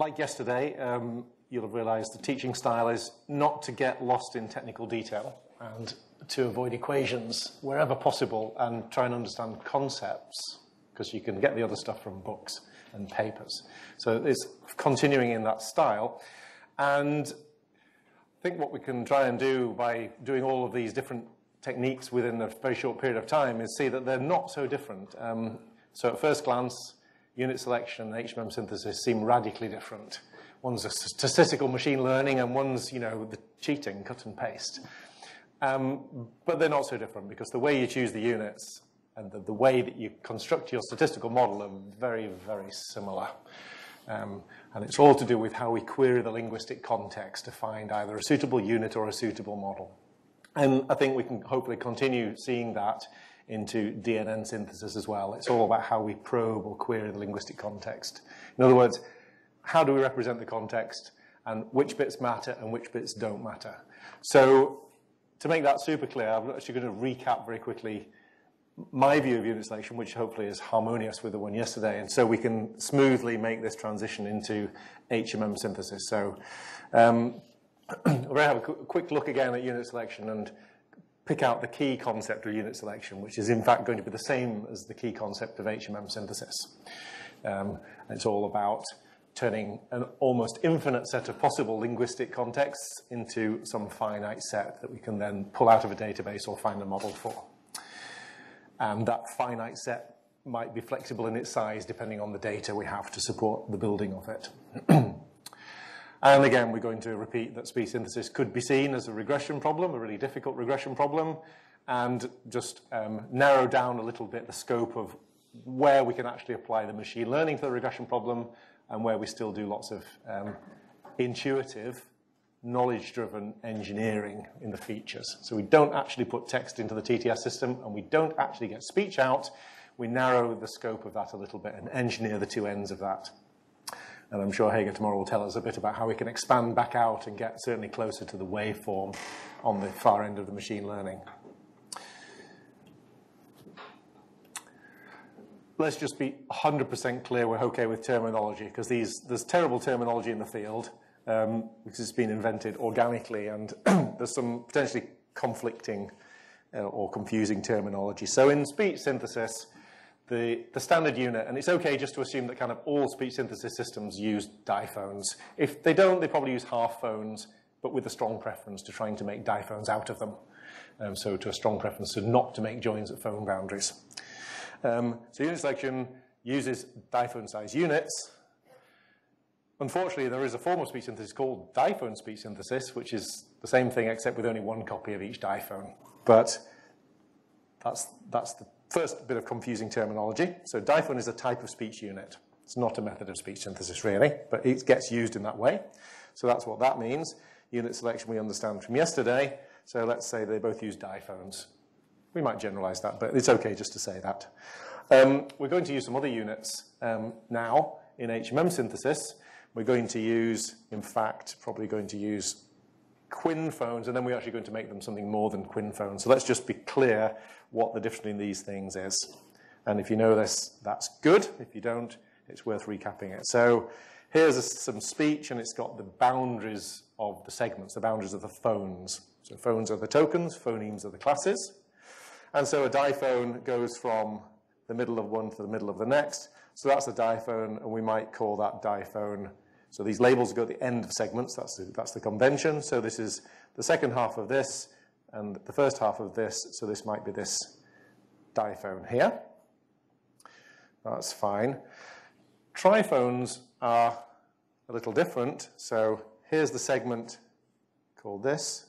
like yesterday, um, you'll have realized the teaching style is not to get lost in technical detail and to avoid equations wherever possible and try and understand concepts because you can get the other stuff from books and papers. So it's continuing in that style. And I think what we can try and do by doing all of these different techniques within a very short period of time is see that they're not so different. Um, so at first glance, unit selection and HMM synthesis seem radically different. One's a statistical machine learning and one's, you know, the cheating, cut and paste. Um, but they're not so different because the way you choose the units and the, the, way that you construct your statistical model are very, very similar. Um, and it's all to do with how we query the linguistic context to find either a suitable unit or a suitable model. And I think we can hopefully continue seeing that into DNN synthesis as well. It's all about how we probe or query the linguistic context. In other words, how do we represent the context and which bits matter and which bits don't matter. So to make that super clear, I'm actually going to recap very quickly my view of unit selection, which hopefully is harmonious with the one yesterday, and so we can smoothly make this transition into HMM synthesis. So um, we're going to have a quick look again at unit selection and pick out the key concept of unit selection, which is in fact going to be the same as the key concept of HMM synthesis. Um, it's all about turning an almost infinite set of possible linguistic contexts into some finite set that we can then pull out of a database or find a model for. And that finite set might be flexible in its size depending on the data we have to support the building of it. and again, we're going to repeat that speech synthesis could be seen as a regression problem, a really difficult regression problem, and just um, narrow down a little bit the scope of where we can actually apply the machine learning to the regression problem and where we still do lots of um, intuitive, knowledge-driven engineering in the features. So we don't actually put text into the TTS system, and we don't actually get speech out. We narrow the scope of that a little bit and engineer the two ends of that. And I'm sure Heiga tomorrow will tell us a bit about how we can expand back out and get certainly closer to the waveform on the far end of the machine learning. let's just be 100% clear we're okay with terminology because there's terrible terminology in the field um, because it's been invented organically and there's some potentially conflicting uh, or confusing terminology. So in speech synthesis, the, the standard unit, and it's okay just to assume that kind of all speech synthesis systems use diphones. If they don't, they probably use half phones, but with a strong preference to trying to make diphones out of them. Um, so to a strong preference to not to make joins at phone boundaries. Um, so unit selection uses diphone size units. Unfortunately, there is a form of speech synthesis called diphone speech synthesis, which is the same thing except with only one copy of each diphone. But that's, that's the first bit of confusing terminology. So diphone is a type of speech unit. It's not a method of speech synthesis, really, but it gets used in that way. So that's what that means. Unit selection we understand from yesterday. So let's say they both use diphones. We might generalize that, but it's okay just to say that. Um, we're going to use some other units um, now in HMM synthesis. We're going to use, in fact, probably going to use quinphones, and then we're actually going to make them something more than quinphones. So let's just be clear what the difference in these things is. And if you know this, that's good. If you don't, it's worth recapping it. So here's a, some speech, and it's got the boundaries of the segments, the boundaries of the phones. So phones are the tokens, phonemes are the classes. And so a diphone goes from the middle of one to the middle of the next. So that's a diphone, and we might call that diphone. So these labels go at the end of segments. That's the, that's the convention. So this is the second half of this and the first half of this. So this might be this diphone here. That's fine. Triphones are a little different. So here's the segment called this.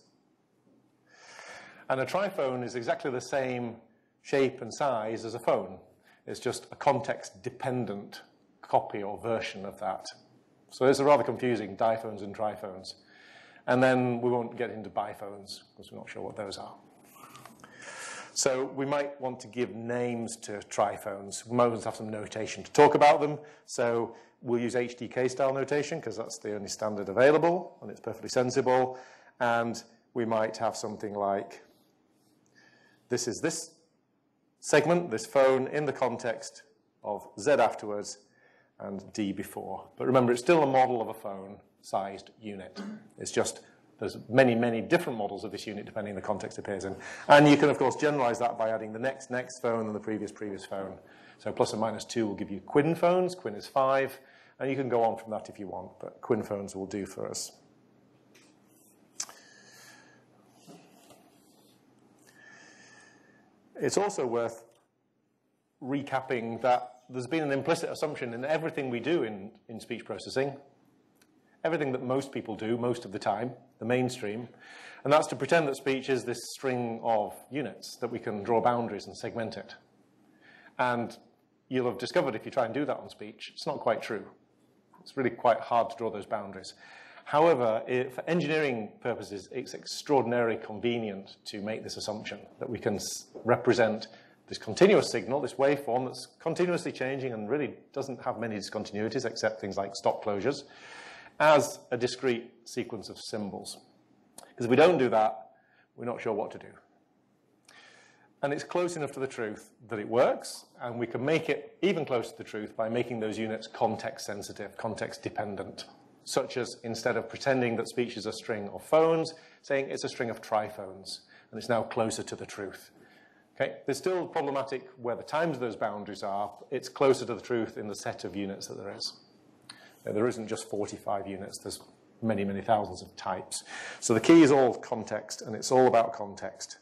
And a triphone is exactly the same shape and size as a phone. It's just a context-dependent copy or version of that. So it's rather confusing, diphones and triphones. And then we won't get into biphones, because we're not sure what those are. So we might want to give names to triphones. We might have some notation to talk about them. So we'll use HTK-style notation, because that's the only standard available, and it's perfectly sensible. And we might have something like this is this segment, this phone, in the context of Z afterwards, and D before. But remember, it's still a model of a phone-sized unit. It's just there's many, many different models of this unit depending on the context it appears in. And you can, of course, generalize that by adding the next, next phone and the previous, previous phone. So plus or minus 2 will give you quinphones. Quinn is 5. And you can go on from that if you want, but quinphones will do for us. It's also worth recapping that there's been an implicit assumption in everything we do in, in speech processing everything that most people do most of the time, the mainstream, and that's to pretend that speech is this string of units that we can draw boundaries and segment it. And you'll have discovered if you try and do that on speech, it's not quite true. It's really quite hard to draw those boundaries. However, it, for engineering purposes, it's extraordinarily convenient to make this assumption that we can represent this continuous signal, this waveform that's continuously changing and really doesn't have many discontinuities except things like stop closures as a discrete sequence of symbols. Because if we don't do that, we're not sure what to do. And it's close enough to the truth that it works, and we can make it even closer to the truth by making those units context sensitive, context dependent, such as instead of pretending that speech is a string of phones, saying it's a string of triphones, and it's now closer to the truth. Okay? There's still problematic where the times of those boundaries are. It's closer to the truth in the set of units that there is. There isn't just 45 units, there's many, many thousands of types. So the key is all context, and it's all about context.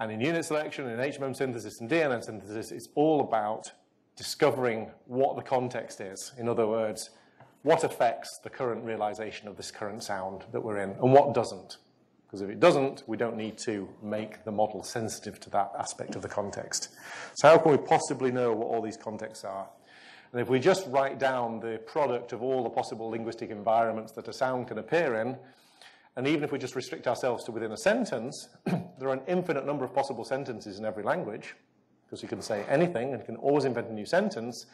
And in unit selection, in HMM synthesis and DNN synthesis, it's all about discovering what the context is. In other words, what affects the current realization of this current sound that we're in, and what doesn't. Because if it doesn't, we don't need to make the model sensitive to that aspect of the context. So how can we possibly know what all these contexts are? And if we just write down the product of all the possible linguistic environments that a sound can appear in, and even if we just restrict ourselves to within a sentence, there are an infinite number of possible sentences in every language, because you can say anything and you can always invent a new sentence,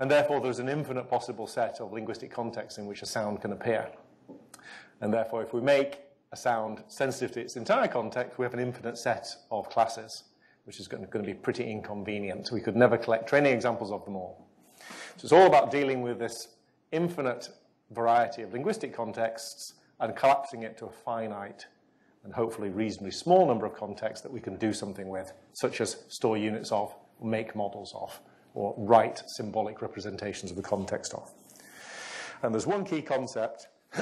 and therefore there's an infinite possible set of linguistic contexts in which a sound can appear. And therefore, if we make a sound sensitive to its entire context, we have an infinite set of classes, which is going to be pretty inconvenient. We could never collect training examples of them all. So it's all about dealing with this infinite variety of linguistic contexts and collapsing it to a finite and hopefully reasonably small number of contexts that we can do something with, such as store units of, make models of, or write symbolic representations of the context of. And there's one key concept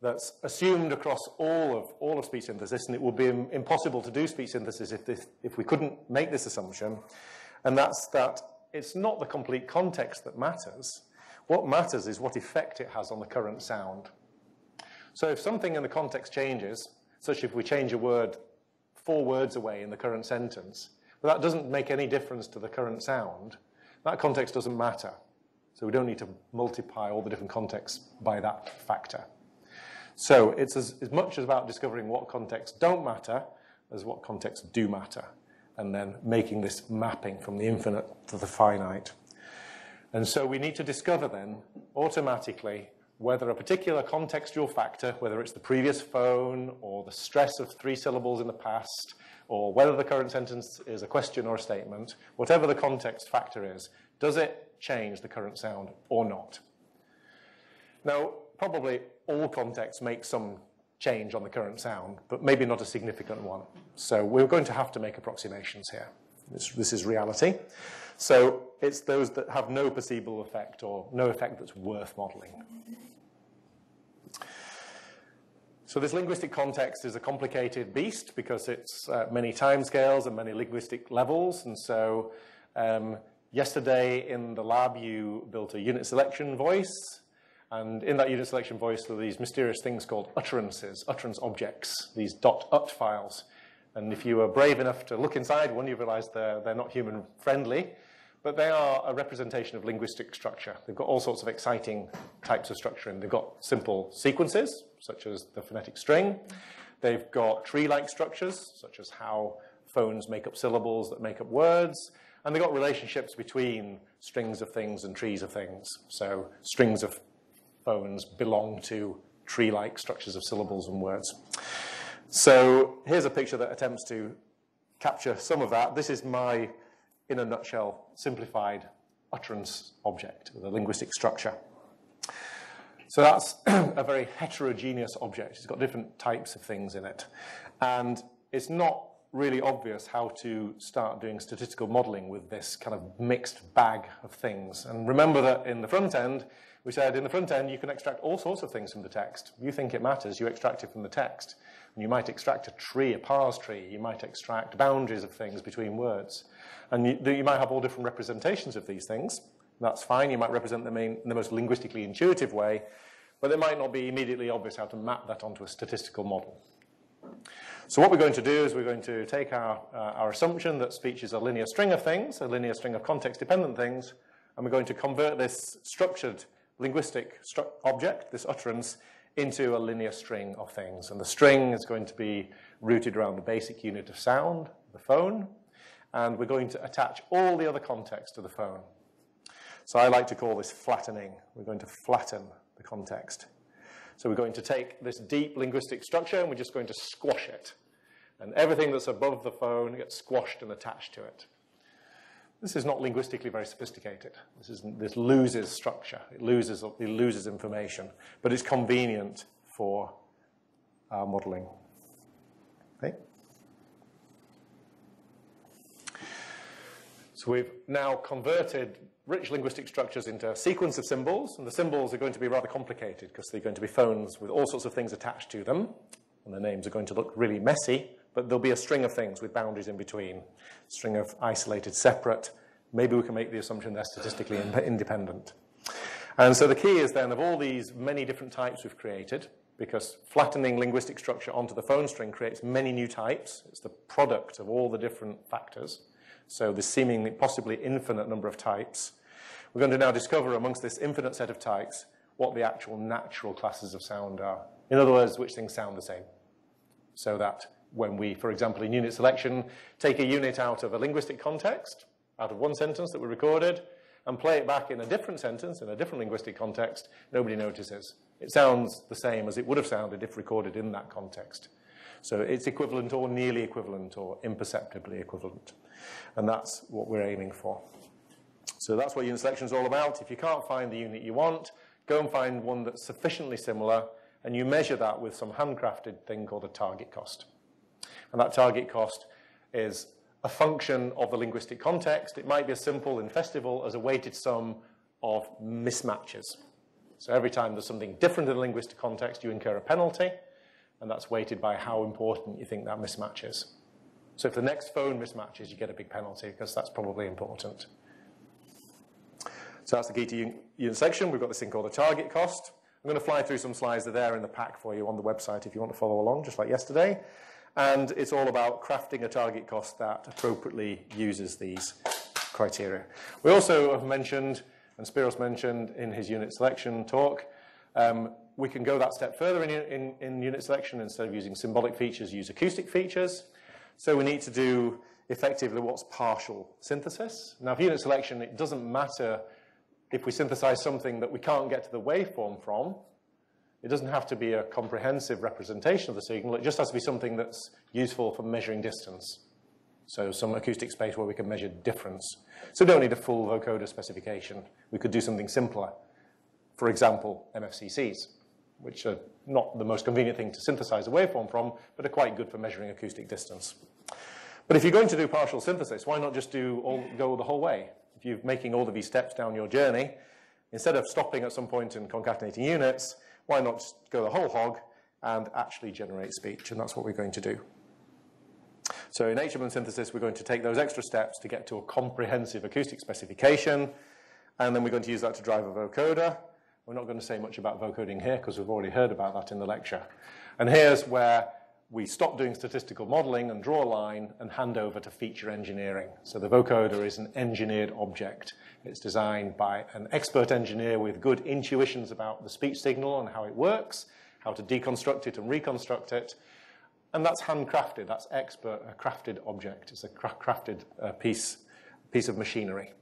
that's assumed across all of, all of speech synthesis, and it would be impossible to do speech synthesis if, this, if we couldn't make this assumption, and that's that it's not the complete context that matters. What matters is what effect it has on the current sound. So if something in the context changes, such if we change a word four words away in the current sentence, but that doesn't make any difference to the current sound, that context doesn't matter. So we don't need to multiply all the different contexts by that factor. So it's as, as much about discovering what contexts don't matter as what contexts do matter and then making this mapping from the infinite to the finite. And so we need to discover then automatically whether a particular contextual factor, whether it's the previous phone or the stress of three syllables in the past, or whether the current sentence is a question or a statement, whatever the context factor is, does it change the current sound or not? Now, probably all contexts make some change on the current sound, but maybe not a significant one. So we're going to have to make approximations here. This, this is reality. So it's those that have no perceivable effect or no effect that's worth modeling. So this linguistic context is a complicated beast because it's uh, many timescales and many linguistic levels. And so um, yesterday in the lab, you built a unit selection voice and in that unit selection voice, there are these mysterious things called utterances, utterance objects, these dot .ut files. And if you were brave enough to look inside one, you realize they're, they're not human friendly, but they are a representation of linguistic structure. They've got all sorts of exciting types of structure, and they've got simple sequences, such as the phonetic string. They've got tree-like structures, such as how phones make up syllables that make up words. And they've got relationships between strings of things and trees of things. So strings of phones belong to tree-like structures of syllables and words. So here's a picture that attempts to capture some of that. This is my, in a nutshell, simplified utterance object a linguistic structure. So that's a very heterogeneous object. It's got different types of things in it. And it's not really obvious how to start doing statistical modeling with this kind of mixed bag of things. And remember that in the front end, we said in the front end, you can extract all sorts of things from the text. You think it matters, you extract it from the text. And you might extract a tree, a parse tree. You might extract boundaries of things between words. And you, you might have all different representations of these things. That's fine. You might represent them in, the most linguistically intuitive way, but it might not be immediately obvious how to map that onto a statistical model. So what we're going to do is we're going to take our, uh, our assumption that speech is a linear string of things, a linear string of context-dependent things, and we're going to convert this structured linguistic object, this utterance, into a linear string of things. And the string is going to be rooted around the basic unit of sound, the phone, and we're going to attach all the other context to the phone. So I like to call this flattening. We're going to flatten the context. So we're going to take this deep linguistic structure and we're just going to squash it. And everything that's above the phone gets squashed and attached to it. This is not linguistically very sophisticated. This, is, this loses structure. It loses, it loses information. But it's convenient for our modeling. Okay? So we've now converted rich linguistic structures into a sequence of symbols, and the symbols are going to be rather complicated because they're going to be phones with all sorts of things attached to them, and the names are going to look really messy, but there'll be a string of things with boundaries in between, string of isolated, separate. Maybe we can make the assumption they're statistically independent. And so the key is then of all these many different types we've created, because flattening linguistic structure onto the phone string creates many new types. It's the product of all the different factors. So the seemingly possibly infinite number of types. We're going to now discover amongst this infinite set of types what the actual natural classes of sound are. In other words, which things sound the same. So that when we, for example, in unit selection, take a unit out of a linguistic context, out of one sentence that we recorded, and play it back in a different sentence, in a different linguistic context, nobody notices. It sounds the same as it would have sounded if recorded in that context. So it's equivalent or nearly equivalent or imperceptibly equivalent. And that's what we're aiming for. So that's what unit selection is all about. If you can't find the unit you want, go and find one that's sufficiently similar, and you measure that with some handcrafted thing called a target cost. And that target cost is a function of the linguistic context. It might be as simple in Festival as a weighted sum of mismatches. So every time there's something different in the linguistic context, you incur a penalty, and that's weighted by how important you think that mismatch is. So if the next phone mismatches, you get a big penalty because that's probably important. So that's the key to unit selection. We've got this thing called the target cost. I'm going to fly through some slides that are there in the pack for you on the website if you want to follow along, just like yesterday. And it's all about crafting a target cost that appropriately uses these criteria. We also have mentioned, and Spiros mentioned in his unit selection talk, um, we can go that step further in, in, in unit selection. Instead of using symbolic features, use acoustic features. So we need to do effectively what's partial synthesis. Now, for unit selection, it doesn't matter if we synthesize something that we can't get to the waveform from. It doesn't have to be a comprehensive representation of the signal. It just has to be something that's useful for measuring distance. So some acoustic space where we can measure difference. So we don't need a full vocoder specification. We could do something simpler. For example, MFCCs which are not the most convenient thing to synthesize a waveform from, but are quite good for measuring acoustic distance. But if you're going to do partial synthesis, why not just do all, go the whole way? If you're making all of these steps down your journey, instead of stopping at some point and concatenating units, why not go the whole hog and actually generate speech? And that's what we're going to do. So in HM synthesis, we're going to take those extra steps to get to a comprehensive acoustic specification, and then we're going to use that to drive a vocoder, we're not going to say much about vocoding here because we've already heard about that in the lecture. And here's where we stop doing statistical modeling and draw a line and hand over to feature engineering. So the vocoder is an engineered object. It's designed by an expert engineer with good intuitions about the speech signal and how it works, how to deconstruct it and reconstruct it. And that's handcrafted. That's expert, a crafted object. It's a crafted uh, piece, piece of machinery.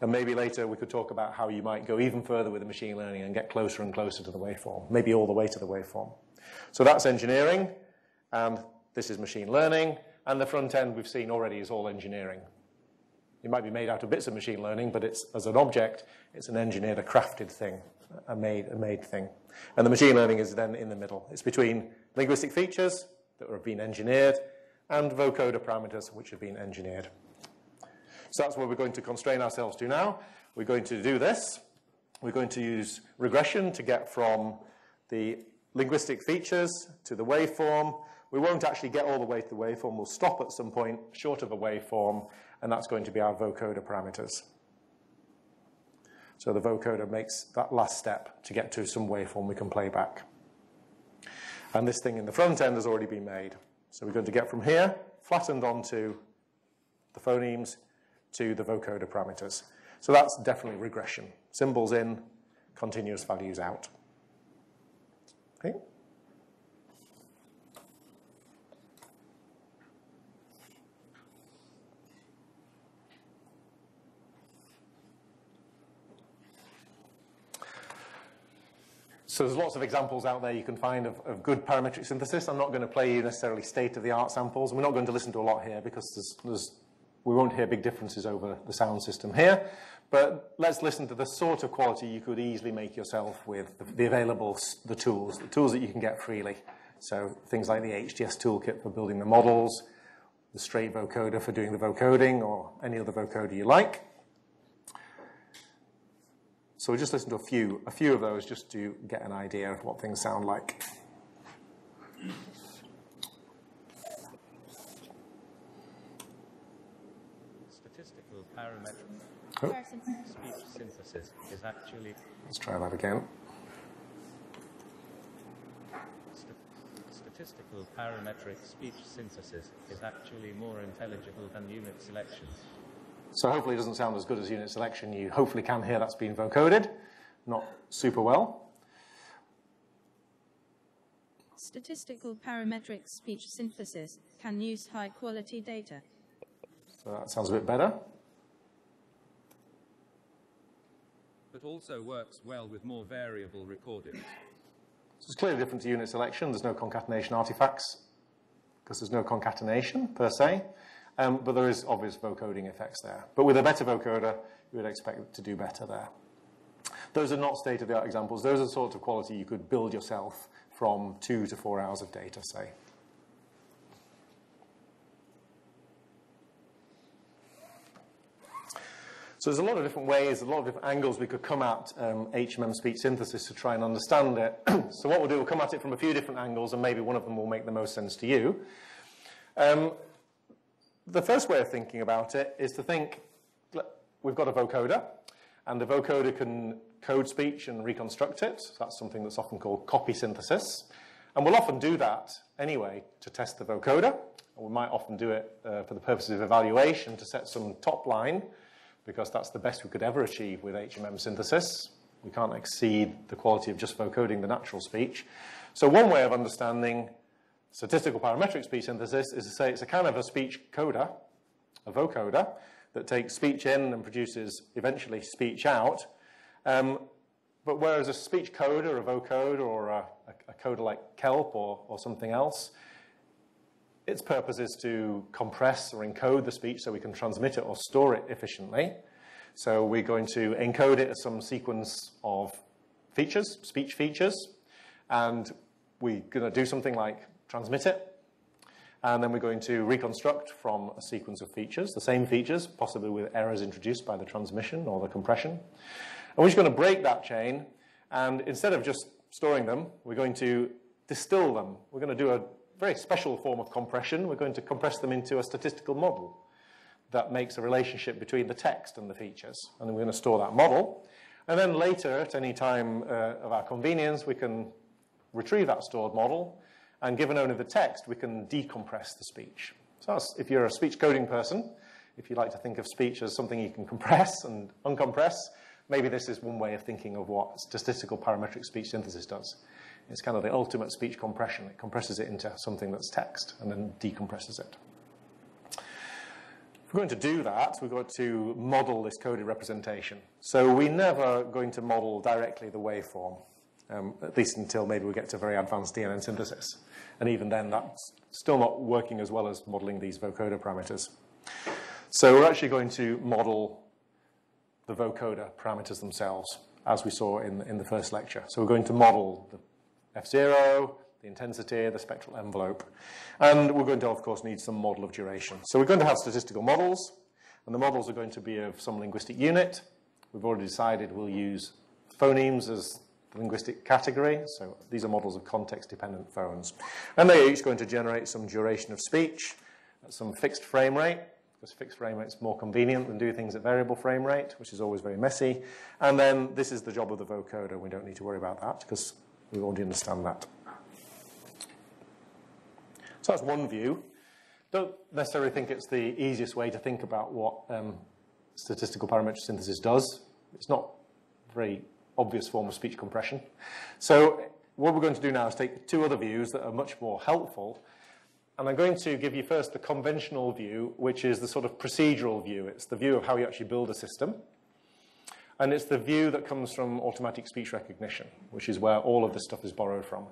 And maybe later we could talk about how you might go even further with the machine learning and get closer and closer to the waveform, maybe all the way to the waveform. So that's engineering, and this is machine learning, and the front end we've seen already is all engineering. It might be made out of bits of machine learning, but it's, as an object, it's an engineered, a crafted thing, a made, a made thing. And the machine learning is then in the middle. It's between linguistic features that have been engineered and vocoder parameters which have been engineered. So that's what we're going to constrain ourselves to now. We're going to do this. We're going to use regression to get from the linguistic features to the waveform. We won't actually get all the way to the waveform. We'll stop at some point short of a waveform, and that's going to be our vocoder parameters. So the vocoder makes that last step to get to some waveform we can play back. And this thing in the front end has already been made. So we're going to get from here, flattened onto the phonemes, to the vocoder parameters. So that's definitely regression. Symbols in, continuous values out. Okay. So there's lots of examples out there you can find of, of good parametric synthesis. I'm not going to play you necessarily state-of-the-art samples. We're not going to listen to a lot here because there's, there's, we won't hear big differences over the sound system here. But let's listen to the sort of quality you could easily make yourself with the, the available the tools, the tools that you can get freely. So things like the HTS toolkit for building the models, the straight vocoder for doing the vocoding, or any other vocoder you like. So we'll just listen to a few, a few of those just to get an idea of what things sound like. Statistical parametric Oh, speech synthesis is actually let's try that again. statistical parametric speech synthesis is actually more intelligible than unit selection. So hopefully it doesn't sound as good as unit selection. You hopefully can hear that's been vocoded, not super well. Statistical parametric speech synthesis can use high quality data. So that sounds a bit better. But also works well with more variable recordings. So it's clearly different to unit selection. There's no concatenation artifacts because there's no concatenation per se, um, but there is obvious vocoding effects there. But with a better vocoder, you would expect to do better there. Those are not state-of-the-art examples. Those are the sorts of quality you could build yourself from two to four hours of data, say. So there's a lot of different ways, a lot of different angles we could come at um, HMM speech synthesis to try and understand it. so what we'll do, we'll come at it from a few different angles, and maybe one of them will make the most sense to you. Um, the first way of thinking about it is to think, we've got a vocoder, and the vocoder can code speech and reconstruct it. So that's something that's often called copy synthesis. And we'll often do that anyway to test the vocoder. We might often do it uh, for the purposes of evaluation to set some top line because that's the best we could ever achieve with HMM synthesis. We can't exceed the quality of just vocoding the natural speech. So one way of understanding statistical parametric speech synthesis is to say it's a kind of a speech coder, a vocoder, that takes speech in and produces eventually speech out. Um, but whereas a speech coder, a vocoder, or a, a, coder like CELP or, or something else, its purpose is to compress or encode the speech so we can transmit it or store it efficiently. So we're going to encode it as some sequence of features, speech features, and we're going to do something like transmit it, and then we're going to reconstruct from a sequence of features, the same features, possibly with errors introduced by the transmission or the compression. And we're just going to break that chain, and instead of just storing them, we're going to distill them. We're going to do a very special form of compression. We're going to compress them into a statistical model that makes a relationship between the text and the features. And then we're going to store that model. And then later, at any time uh, of our convenience, we can retrieve that stored model. And given only the text, we can decompress the speech. So if you're a speech coding person, if you like to think of speech as something you can compress and uncompress, maybe this is one way of thinking of what statistical parametric speech synthesis does. It's kind of the ultimate speech compression. It compresses it into something that's text and then decompresses it. If we're going to do that, we've got to model this coded representation. So we're never going to model directly the waveform, um, at least until maybe we get to very advanced DNN synthesis. And even then, that's still not working as well as modeling these vocoder parameters. So we're actually going to model the vocoder parameters themselves, as we saw in, in the first lecture. So we're going to model the F0, the intensity, the spectral envelope. And we're going to, of course, need some model of duration. So we're going to have statistical models, and the models are going to be of some linguistic unit. We've already decided we'll use phonemes as the linguistic category. So these are models of context-dependent phones. And they're each going to generate some duration of speech at some fixed frame rate, because fixed frame rate is more convenient than do things at variable frame rate, which is always very messy. And then this is the job of the vocoder. We don't need to worry about that because we already understand that. So that's one view. Don't necessarily think it's the easiest way to think about what um, statistical parametric synthesis does. It's not a very obvious form of speech compression. So what we're going to do now is take two other views that are much more helpful. And I'm going to give you first the conventional view, which is the sort of procedural view. It's the view of how you actually build a system. And it's the view that comes from automatic speech recognition, which is where all of this stuff is borrowed from.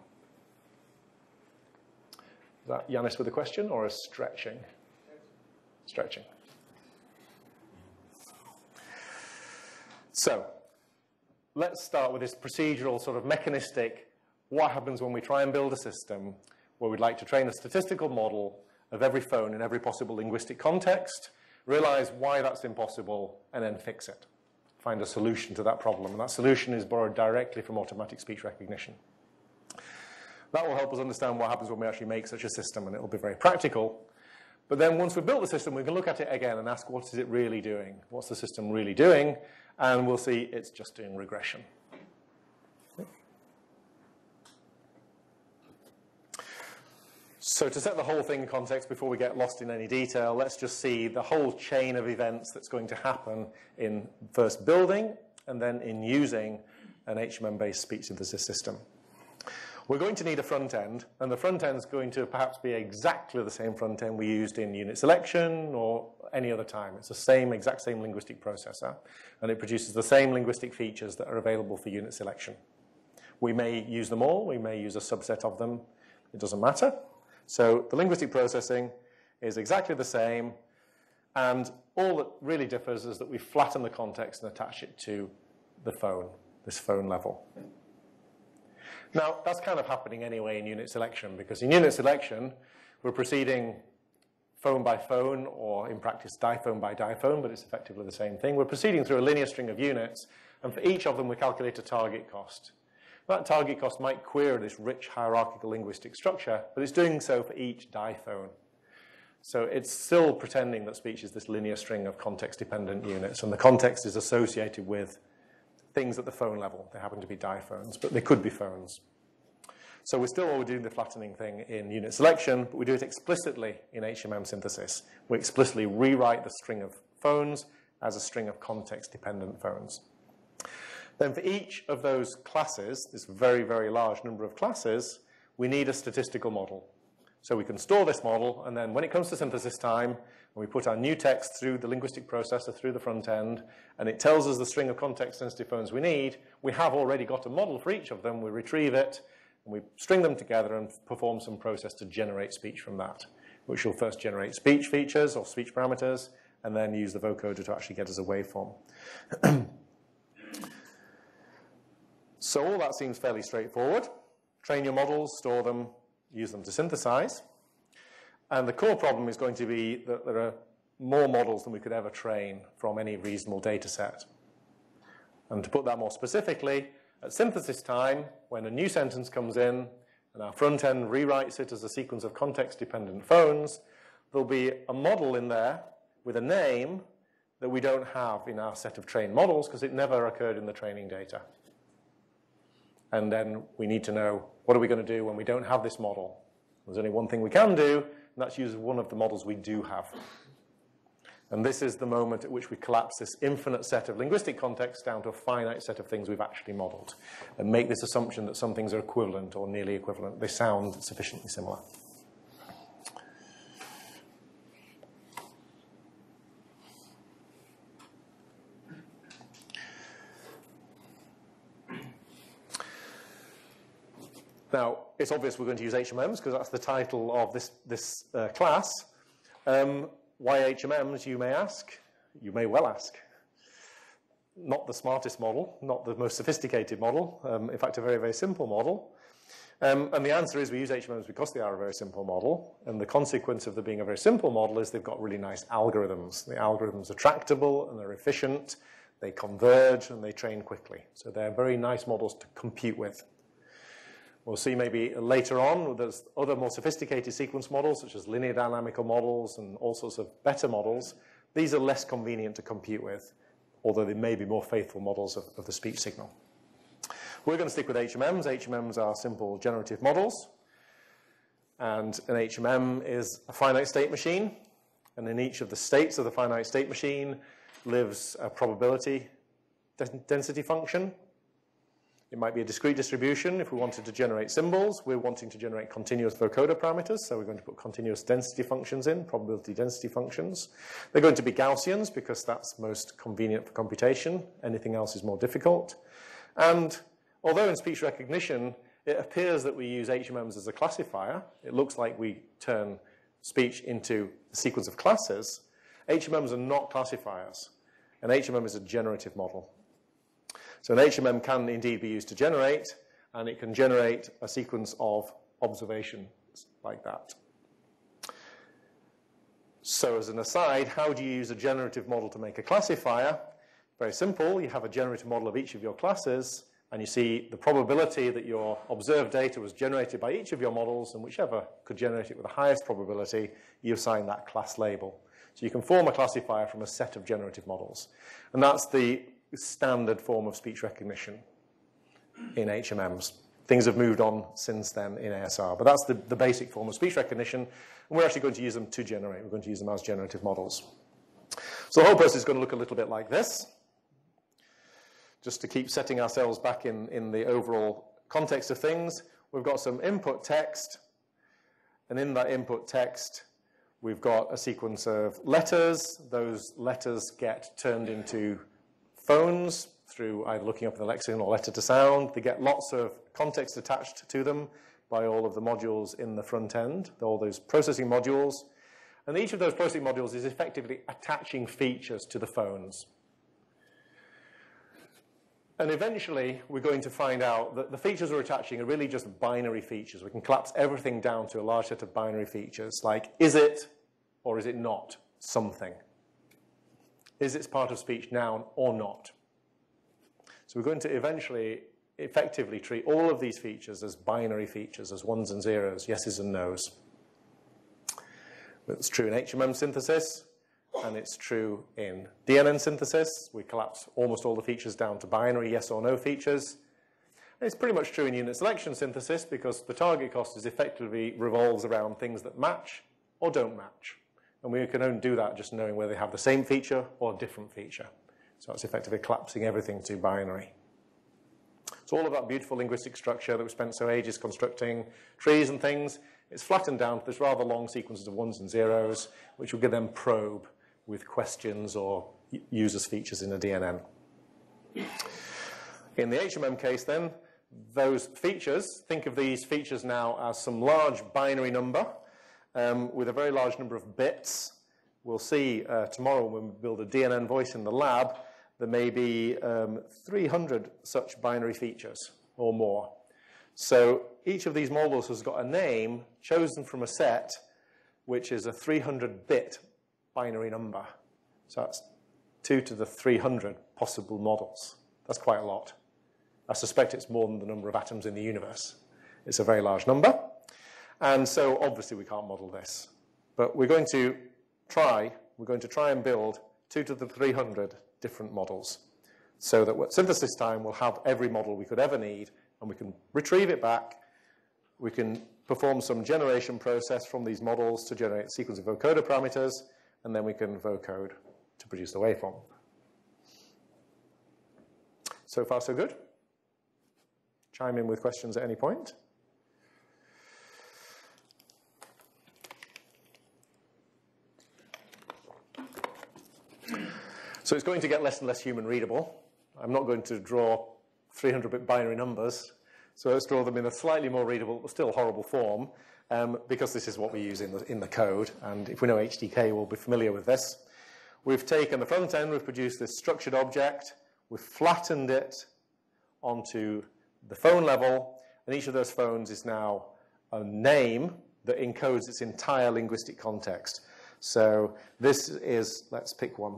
Is that Yanis with a question or a stretching? Stretching. So, let's start with this procedural sort of mechanistic, what happens when we try and build a system where we'd like to train a statistical model of every phone in every possible linguistic context, realize why that's impossible, and then fix it. Find a solution to that problem. And that solution is borrowed directly from automatic speech recognition. That will help us understand what happens when we actually make such a system, and it will be very practical. But then once we've built the system, we can look at it again and ask, what is it really doing? What's the system really doing? And we'll see it's just doing regression. So to set the whole thing in context before we get lost in any detail, let's just see the whole chain of events that's going to happen in first building and then in using an HMM-based speech synthesis system. We're going to need a front end, and the front end is going to perhaps be exactly the same front end we used in unit selection or any other time. It's the same, exact same linguistic processor, and it produces the same linguistic features that are available for unit selection. We may use them all, we may use a subset of them, it doesn't matter. So the linguistic processing is exactly the same, and all that really differs is that we flatten the context and attach it to the phone, this phone level. Now, that's kind of happening anyway in unit selection, because in unit selection, we're proceeding phone by phone, or in practice, diphone by diphone, but it's effectively the same thing. We're proceeding through a linear string of units, and for each of them, we calculate a target cost. That target cost might query this rich hierarchical linguistic structure, but it's doing so for each diphone. So it's still pretending that speech is this linear string of context-dependent units, and the context is associated with things at the phone level. They happen to be diphones, but they could be phones. So we're still doing the flattening thing in unit selection, but we do it explicitly in HMM synthesis. We explicitly rewrite the string of phones as a string of context-dependent phones. Then for each of those classes, this very, very large number of classes, we need a statistical model. So we can store this model, and then when it comes to synthesis time, we put our new text through the linguistic processor, through the front end, and it tells us the string of context-sensitive phones we need. We have already got a model for each of them. We retrieve it, and we string them together and perform some process to generate speech from that, which will first generate speech features or speech parameters, and then use the vocoder to actually get us a waveform. So all that seems fairly straightforward. Train your models, store them, use them to synthesize. And the core problem is going to be that there are more models than we could ever train from any reasonable data set. And to put that more specifically, at synthesis time, when a new sentence comes in and our front end rewrites it as a sequence of context-dependent phones, there'll be a model in there with a name that we don't have in our set of trained models because it never occurred in the training data. And then we need to know what are we going to do when we don't have this model. There's only one thing we can do, and that's use one of the models we do have. And this is the moment at which we collapse this infinite set of linguistic contexts down to a finite set of things we've actually modeled and make this assumption that some things are equivalent or nearly equivalent. They sound sufficiently similar. Now, it's obvious we're going to use HMMs because that's the title of this, this uh, class. Um, why HMMs, you may ask? You may well ask. Not the smartest model, not the most sophisticated model, um, in fact, a very, very simple model. Um, and the answer is we use HMMs because they are a very simple model. And the consequence of them being a very simple model is they've got really nice algorithms. The algorithms are tractable and they're efficient, they converge and they train quickly. So they're very nice models to compute with. We'll see maybe later on, there's other more sophisticated sequence models, such as linear dynamical models and all sorts of better models. These are less convenient to compute with, although they may be more faithful models of, of the speech signal. We're going to stick with HMMs. HMMs are simple generative models. And an HMM is a finite state machine. And in each of the states of the finite state machine lives a probability density function. It might be a discrete distribution. If we wanted to generate symbols, we're wanting to generate continuous vocoder parameters. So we're going to put continuous density functions in, probability density functions. They're going to be Gaussians because that's most convenient for computation. Anything else is more difficult. And Although in speech recognition, it appears that we use HMMs as a classifier, it looks like we turn speech into a sequence of classes, HMMs are not classifiers. An HMM is a generative model. So an HMM can indeed be used to generate, and it can generate a sequence of observations like that. So as an aside, how do you use a generative model to make a classifier? Very simple. You have a generative model of each of your classes, and you see the probability that your observed data was generated by each of your models, and whichever could generate it with the highest probability, you assign that class label. So you can form a classifier from a set of generative models. And that's the standard form of speech recognition in HMMs. Things have moved on since then in ASR, but that's the, the basic form of speech recognition, and we're actually going to use them to generate. We're going to use them as generative models. So the whole process is going to look a little bit like this just to keep setting ourselves back in, in the overall context of things, we've got some input text, and in that input text, we've got a sequence of letters. Those letters get turned into phones through either looking up in the lexicon or letter to sound. They get lots of context attached to them by all of the modules in the front end, all those processing modules. And each of those processing modules is effectively attaching features to the phones. And eventually, we're going to find out that the features we're attaching are really just binary features. We can collapse everything down to a large set of binary features, like is it or is it not something? Is it part of speech noun or not? So we're going to eventually effectively treat all of these features as binary features, as ones and zeros, yeses and nos. It's true in HMM synthesis and it's true in DNN synthesis. We collapse almost all the features down to binary yes or no features. And it's pretty much true in unit selection synthesis because the target cost is effectively revolves around things that match or don't match. And we can only do that just knowing whether they have the same feature or a different feature. So it's effectively collapsing everything to binary. So all of that beautiful linguistic structure that we spent so ages constructing, trees and things, it's flattened down to this rather long sequences of ones and zeros, which will give them probe with questions or users features in a DNN. In the HMM case then, those features, think of these features now as some large binary number um, with a very large number of bits. We'll see uh, tomorrow when we build a DNN voice in the lab, there may be um, 300 such binary features or more. So each of these models has got a name chosen from a set which is a 300-bit binary number. So that's 2 to the 300 possible models. That's quite a lot. I suspect it's more than the number of atoms in the universe. It's a very large number. And so obviously we can't model this. But we're going to try, we're going to try and build 2 to the 300 different models so that at synthesis time we'll have every model we could ever need and we can retrieve it back. We can perform some generation process from these models to generate sequence of vocoder parameters and then we can vocode to produce the waveform. So far, so good? Chime in with questions at any point. So it's going to get less and less human readable. I'm not going to draw 300-bit binary numbers. So let's draw them in a slightly more readable, but still horrible form, um, because this is what we use in the, in the code. And if we know HTK, we'll be familiar with this. We've taken the front end, we've produced this structured object, we've flattened it onto the phone level, and each of those phones is now a name that encodes its entire linguistic context. So this is, let's pick one.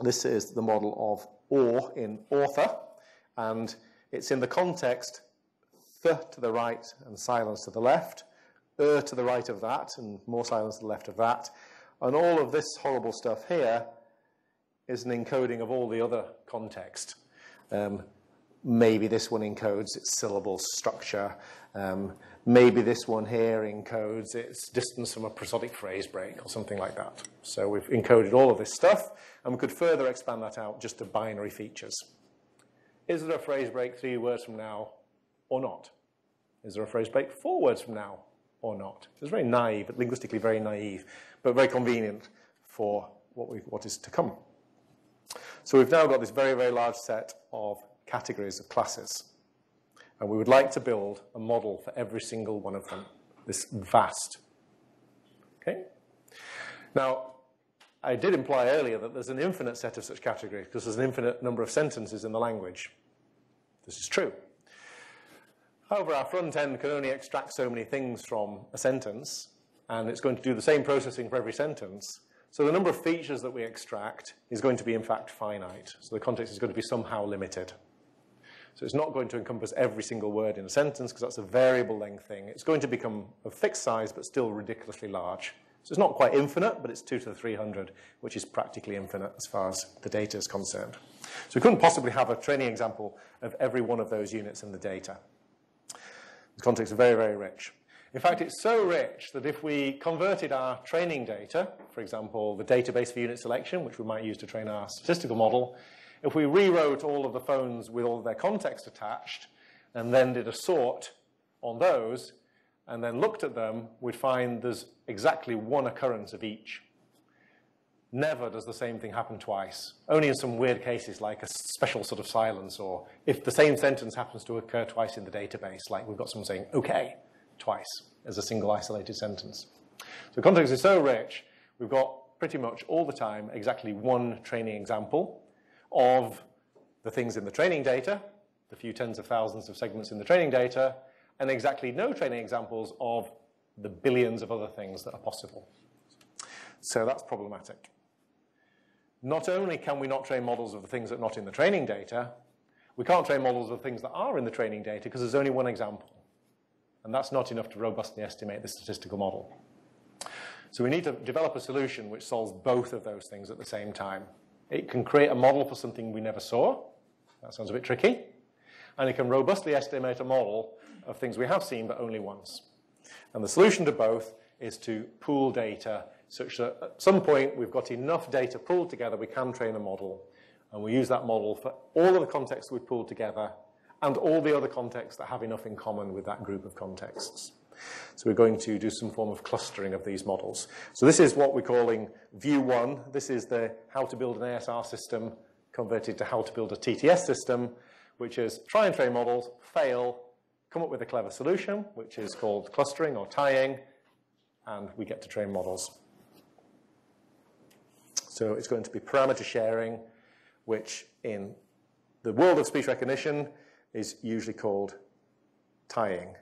This is the model of or in author, and it's in the context th to the right and silence to the left, er to the right of that and more silence to the left of that. And all of this horrible stuff here is an encoding of all the other context. Um, maybe this one encodes its syllable structure. Um, maybe this one here encodes its distance from a prosodic phrase break or something like that. So we've encoded all of this stuff, and we could further expand that out just to binary features. Is there a phrase break three words from now or not? Is there a phrase break four words from now or not? It's very naive, linguistically very naive, but very convenient for what, we, what is to come. So we've now got this very, very large set of categories of classes. And we would like to build a model for every single one of them, this vast. Okay? Now, I did imply earlier that there's an infinite set of such categories because there's an infinite number of sentences in the language. This is true. However, our front end can only extract so many things from a sentence, and it's going to do the same processing for every sentence. So the number of features that we extract is going to be, in fact, finite. So the context is going to be somehow limited. So it's not going to encompass every single word in a sentence because that's a variable length thing. It's going to become a fixed size but still ridiculously large. So it's not quite infinite, but it's 2 to the 300, which is practically infinite as far as the data is concerned. So we couldn't possibly have a training example of every one of those units in the data. The context is very, very rich. In fact, it's so rich that if we converted our training data, for example, the database for unit selection, which we might use to train our statistical model, if we rewrote all of the phones with all of their context attached and then did a sort on those and then looked at them, we'd find there's exactly one occurrence of each. Never does the same thing happen twice. Only in some weird cases like a special sort of silence or if the same sentence happens to occur twice in the database, like we've got someone saying, okay, twice as a single isolated sentence. So context is so rich, we've got pretty much all the time exactly one training example of the things in the training data, the few tens of thousands of segments in the training data, and exactly no training examples of the billions of other things that are possible. So that's problematic. Not only can we not train models of the things that are not in the training data, we can't train models of things that are in the training data because there's only one example. And that's not enough to robustly estimate the statistical model. So we need to develop a solution which solves both of those things at the same time. It can create a model for something we never saw. That sounds a bit tricky. And it can robustly estimate a model of things we have seen but only once. And the solution to both is to pool data such that at some point we've got enough data pooled together we can train a model. And we use that model for all of the contexts we've pulled together and all the other contexts that have enough in common with that group of contexts. So we're going to do some form of clustering of these models. So this is what we're calling view one. This is the how to build an ASR system converted to how to build a TTS system, which is try and train models, fail, come up with a clever solution, which is called clustering or tying, and we get to train models. So it's going to be parameter sharing, which in the world of speech recognition is usually called tying.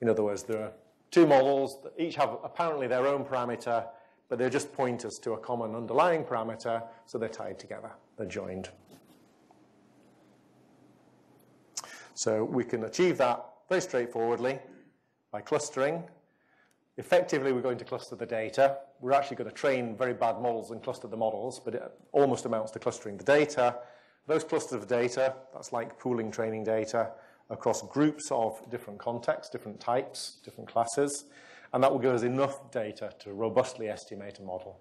In other words, there are two models that each have apparently their own parameter, but they're just pointers to a common underlying parameter, so they're tied together, they're joined. So we can achieve that very straightforwardly by clustering. Effectively, we're going to cluster the data. We're actually going to train very bad models and cluster the models, but it almost amounts to clustering the data. Those clusters of data, that's like pooling training data, across groups of different contexts, different types, different classes, and that will give us enough data to robustly estimate a model.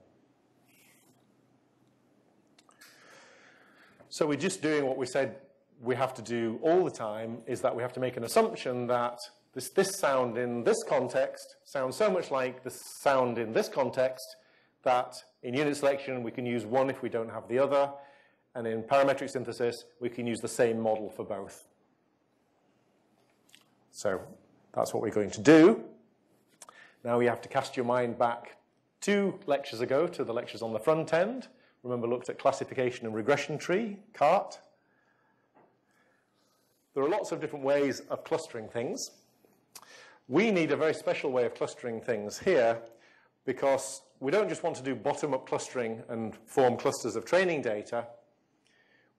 So we're just doing what we said we have to do all the time, is that we have to make an assumption that this, this sound in this context sounds so much like the sound in this context that in unit selection we can use one if we don't have the other, and in parametric synthesis we can use the same model for both. So that's what we're going to do. Now you have to cast your mind back two lectures ago to the lectures on the front end. Remember, looked at classification and regression tree, CART. There are lots of different ways of clustering things. We need a very special way of clustering things here because we don't just want to do bottom-up clustering and form clusters of training data.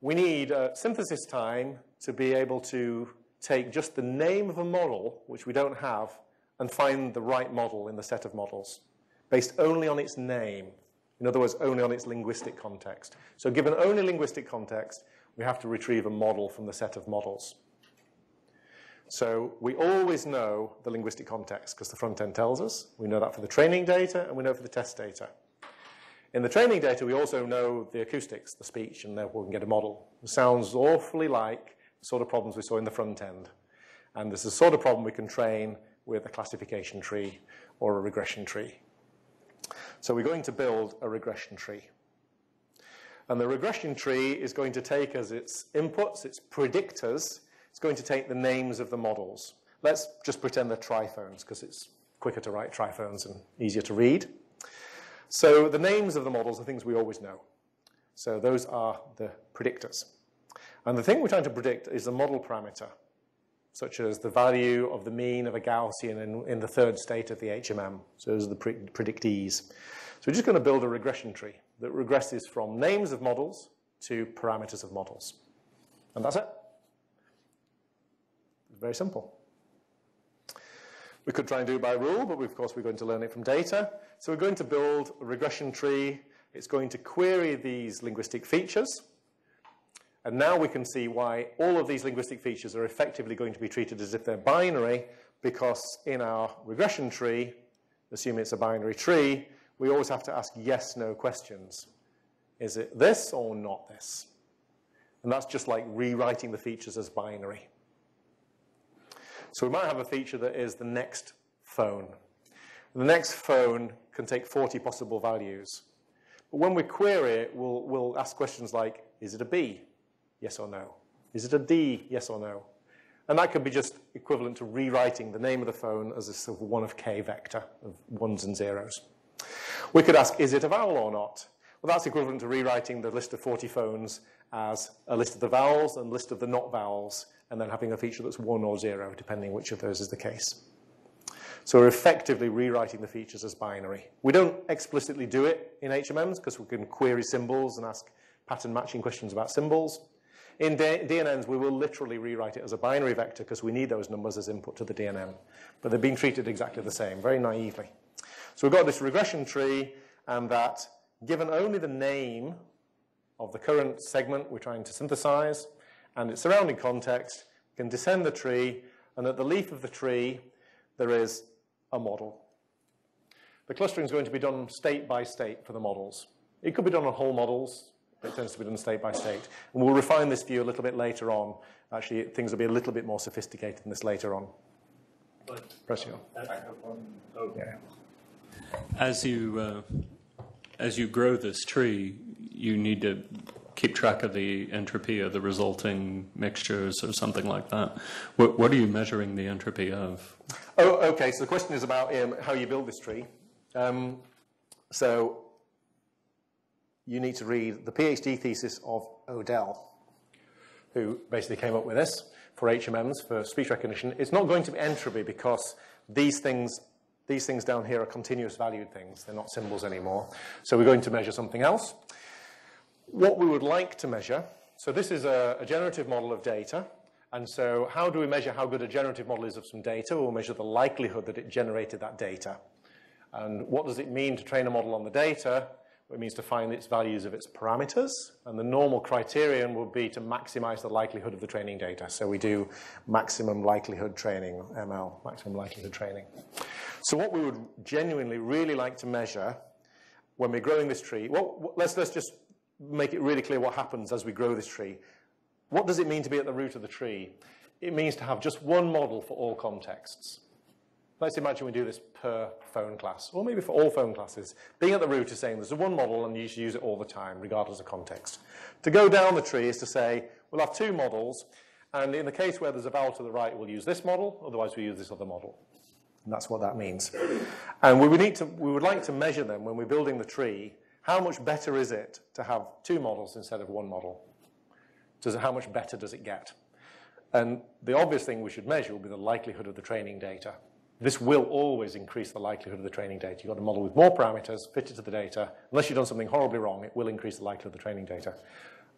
We need a synthesis time to be able to take just the name of a model, which we don't have, and find the right model in the set of models, based only on its name. In other words, only on its linguistic context. So given only linguistic context, we have to retrieve a model from the set of models. So we always know the linguistic context because the front end tells us. We know that for the training data and we know for the test data. In the training data, we also know the acoustics, the speech, and therefore we can get a model. It sounds awfully like sort of problems we saw in the front end. And this is the sort of problem we can train with a classification tree or a regression tree. So we're going to build a regression tree. And the regression tree is going to take as its inputs, its predictors, it's going to take the names of the models. Let's just pretend they're triphones because it's quicker to write triphones and easier to read. So the names of the models are things we always know. So those are the predictors. And the thing we're trying to predict is a model parameter, such as the value of the mean of a Gaussian in, in the third state of the HMM. So those are the pre predictees. So we're just going to build a regression tree that regresses from names of models to parameters of models. And that's it. It's very simple. We could try and do it by rule, but of course we're going to learn it from data. So we're going to build a regression tree. It's going to query these linguistic features. And now we can see why all of these linguistic features are effectively going to be treated as if they're binary, because in our regression tree, assuming it's a binary tree, we always have to ask yes-no questions. Is it this or not this? And that's just like rewriting the features as binary. So we might have a feature that is the next phone. The next phone can take 40 possible values. But when we query it, we'll, we'll ask questions like, is it a B? Yes or no? Is it a D? Yes or no? And that could be just equivalent to rewriting the name of the phone as a sort of one of k vector of ones and zeros. We could ask, is it a vowel or not? Well, that's equivalent to rewriting the list of 40 phones as a list of the vowels and list of the not vowels and then having a feature that's one or zero, depending which of those is the case. So we're effectively rewriting the features as binary. We don't explicitly do it in HMMs because we can query symbols and ask pattern matching questions about symbols. In DNNs, we will literally rewrite it as a binary vector because we need those numbers as input to the DNN. But they're being treated exactly the same, very naively. So we've got this regression tree, and that given only the name of the current segment we're trying to synthesize, and its surrounding context, can descend the tree, and at the leaf of the tree, there is a model. The clustering is going to be done state by state for the models. It could be done on whole models, but it tends to be done state by state. And we'll refine this view a little bit later on. Actually, things will be a little bit more sophisticated than this later on. Pressing on. Yeah. As you uh, as you grow this tree, you need to keep track of the entropy of the resulting mixtures or something like that. What, what are you measuring the entropy of? Oh, okay. So the question is about um, how you build this tree. Um, so you need to read the PhD thesis of Odell, who basically came up with this for HMMs, for speech recognition. It's not going to be entropy because these things, these things down here are continuous valued things. They're not symbols anymore. So we're going to measure something else what we would like to measure, so this is a, a, generative model of data, and so how do we measure how good a generative model is of some data? We'll measure the likelihood that it generated that data. And what does it mean to train a model on the data? It means to find its values of its parameters, and the normal criterion would be to maximize the likelihood of the training data. So we do maximum likelihood training, ML, maximum likelihood training. So what we would genuinely really like to measure when we're growing this tree, well, let's, let's just make it really clear what happens as we grow this tree. What does it mean to be at the root of the tree? It means to have just one model for all contexts. Let's imagine we do this per phone class, or maybe for all phone classes. Being at the root is saying there's a one model and you should use it all the time, regardless of context. To go down the tree is to say we'll have two models, And in the case where there's a vowel to the right, we'll use this model, otherwise we use this other model. And that's what that means. And we would, need to, we would like to measure them when we're building the tree. How much better is it to have two models instead of one model? Does it, how much better does it get? And the obvious thing we should measure will be the likelihood of the training data. This will always increase the likelihood of the training data. You've got a model with more parameters fitted to the data. Unless you've done something horribly wrong, it will increase the likelihood of the training data.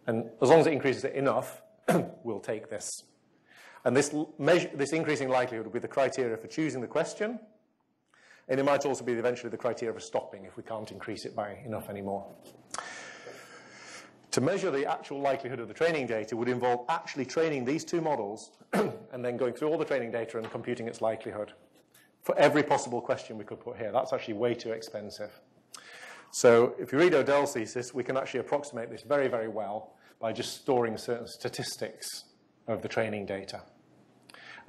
And as long as it increases it enough, we'll take this. And this, measure, this increasing likelihood will be the criteria for choosing the question, and it might also be eventually the criteria for stopping if we can't increase it by enough anymore. To measure the actual likelihood of the training data would involve actually training these two models and then going through all the training data and computing its likelihood for every possible question we could put here. That's actually way too expensive. So if you read Odell's thesis, we can actually approximate this very, very well by just storing certain statistics of the training data.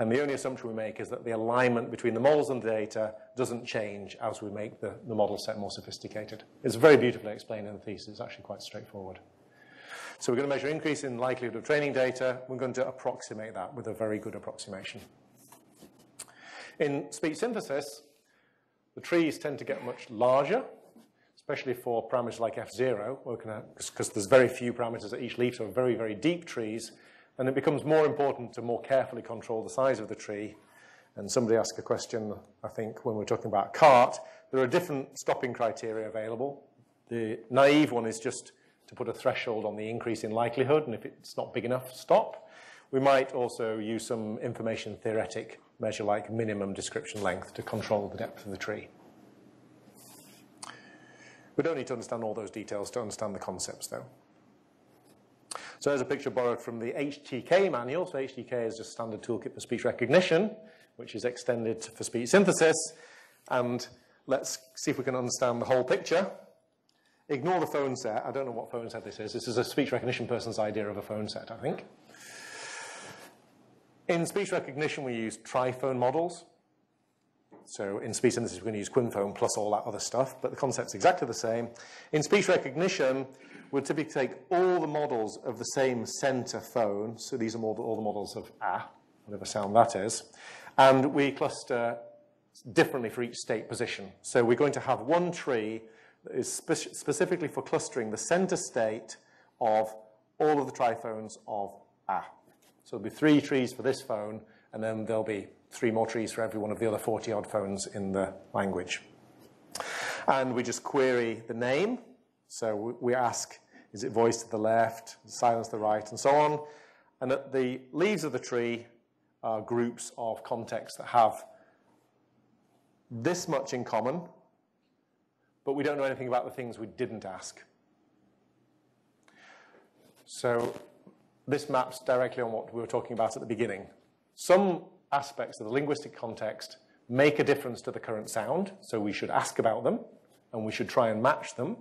And the only assumption we make is that the alignment between the models and the data doesn't change as we make the, the model set more sophisticated. It's very beautifully explained in the thesis. It's actually quite straightforward. So we're going to measure increase in likelihood of training data. We're going to approximate that with a very good approximation. In speech synthesis, the trees tend to get much larger, especially for parameters like F0, because there's very few parameters at each leaf, so very, very deep trees. And it becomes more important to more carefully control the size of the tree. And somebody asked a question, I think, when we we're talking about CART. There are different stopping criteria available. The naive one is just to put a threshold on the increase in likelihood, and if it's not big enough, stop. We might also use some information theoretic measure like minimum description length to control the depth of the tree. We don't need to understand all those details to understand the concepts, though. So there's a picture borrowed from the HTK manual. So HTK is just standard toolkit for speech recognition, which is extended for speech synthesis. And let's see if we can understand the whole picture. Ignore the phone set. I don't know what phone set this is. This is a speech recognition person's idea of a phone set, I think. In speech recognition, we use triphone models. So in speech synthesis, we're going to use quinphone plus all that other stuff, but the concept's exactly the same. In speech recognition, we'll typically take all the models of the same center phone. So these are all the, all the models of ah, whatever sound that is. And we cluster differently for each state position. So we're going to have one tree that is spe- specifically for clustering the center state of all of the triphones of A. So there'll be three trees for this phone, and then there'll be three more trees for every one of the other 40 odd phones in the language. And we just query the name. So we ask, is it voice to the left, silence to the right, and so on. And at the leaves of the tree are groups of contexts that have this much in common, but we don't know anything about the things we didn't ask. So this maps directly on what we were talking about at the beginning. Some aspects of the linguistic context make a difference to the current sound, so we should ask about them, and we should try and match them.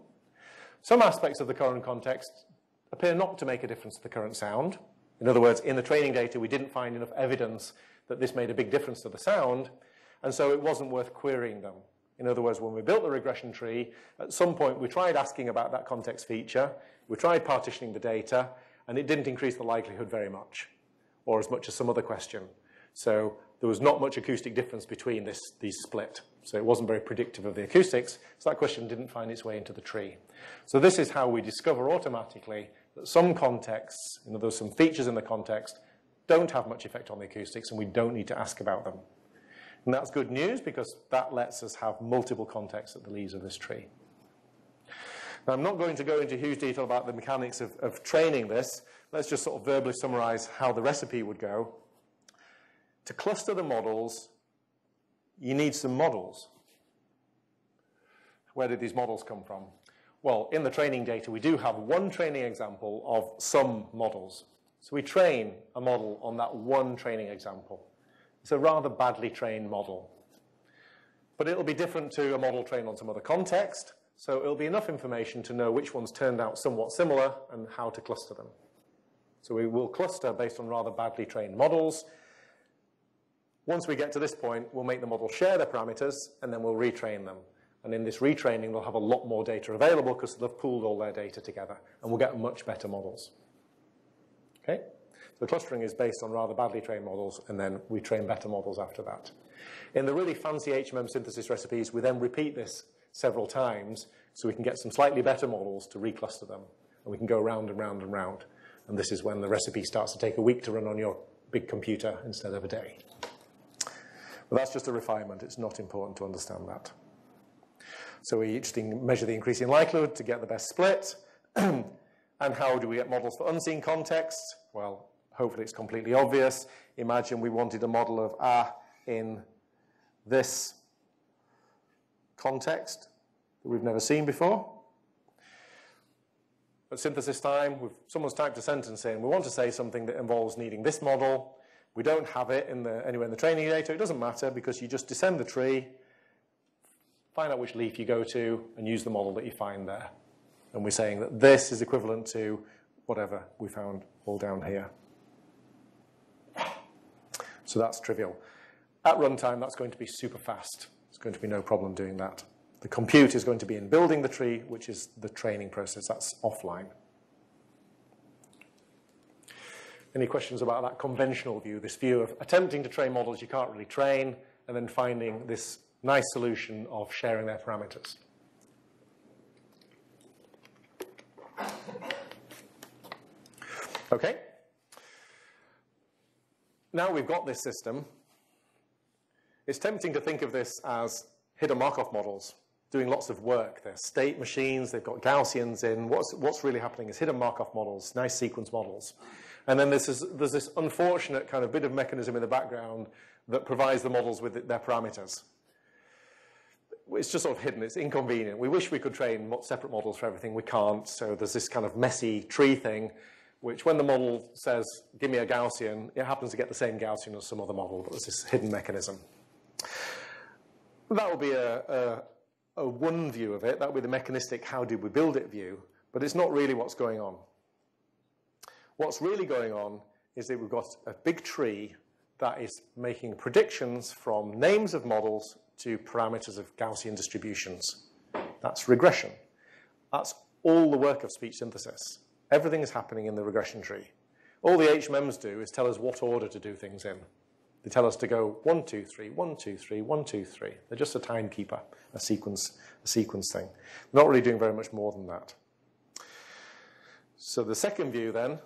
Some aspects of the current context appear not to make a difference to the current sound. In other words, in the training data, we didn't find enough evidence that this made a big difference to the sound, and so it wasn't worth querying them. In other words, when we built the regression tree, at some point we tried asking about that context feature, we tried partitioning the data, and it didn't increase the likelihood very much, or as much as some other question. So there was not much acoustic difference between this, these split. So it wasn't very predictive of the acoustics, so that question didn't find its way into the tree. So this is how we discover automatically that some contexts, you know, there's some features in the context, don't have much effect on the acoustics, and we don't need to ask about them. And that's good news because that lets us have multiple contexts at the leaves of this tree. Now, I'm not going to go into huge detail about the mechanics of, of training this. Let's just sort of verbally summarize how the recipe would go. To cluster the models, you need some models. Where did these models come from? Well, in the training data, we do have one training example of some models. So we train a model on that one training example. It's a rather badly trained model. But it'll be different to a model trained on some other context, so it'll be enough information to know which ones turned out somewhat similar and how to cluster them. So we will cluster based on rather badly trained models. Once we get to this point, we'll make the model share their parameters, and then we'll retrain them. And in this retraining, they'll have a lot more data available because they've pooled all their data together, and we'll get much better models. Okay? So clustering is based on rather badly trained models, and then we train better models after that. In the really fancy HMM synthesis recipes, we then repeat this several times so we can get some slightly better models to recluster them. And we can go round and round and round. And this is when the recipe starts to take a week to run on your big computer instead of a day. But that's just a refinement. It's not important to understand that. So we just measure the increasing likelihood to get the best split. and how do we get models for unseen contexts? Well, hopefully it's completely obvious. Imagine we wanted a model of A in this context that we've never seen before. At synthesis time, someone's typed a sentence in. We want to say something that involves needing this model. We don't have it in the, anywhere in the training data. It doesn't matter because you just descend the tree, find out which leaf you go to, and use the model that you find there. And we're saying that this is equivalent to whatever we found all down here. So that's trivial. At runtime, that's going to be super fast. Going to be no problem doing that. The compute is going to be in building the tree, which is the training process. That's offline. Any questions about that conventional view, this view of attempting to train models you can't really train, and then finding this nice solution of sharing their parameters? Okay. Now we've got this system, it's tempting to think of this as hidden Markov models doing lots of work. They're state machines, they've got Gaussians in. What's, what's really happening is hidden Markov models, nice sequence models. And then there's this, there's this unfortunate kind of bit of mechanism in the background that provides the models with their parameters. It's just sort of hidden, it's inconvenient. We wish we could train separate models for everything, we can't. So there's this kind of messy tree thing, which when the model says, give me a Gaussian, it happens to get the same Gaussian as some other model, but there's this hidden mechanism. That will be a, a, a one view of it. That will be the mechanistic how did we build it view, but it's not really what's going on. What's really going on is that we've got a big tree that is making predictions from names of models to parameters of Gaussian distributions. That's regression. That's all the work of speech synthesis. Everything is happening in the regression tree. All the HMMs do is tell us what order to do things in. They tell us to go one, two, three, one, two, three, one, two, three. They're just a timekeeper, a sequence, a sequence thing. Not really doing very much more than that. So the second view then,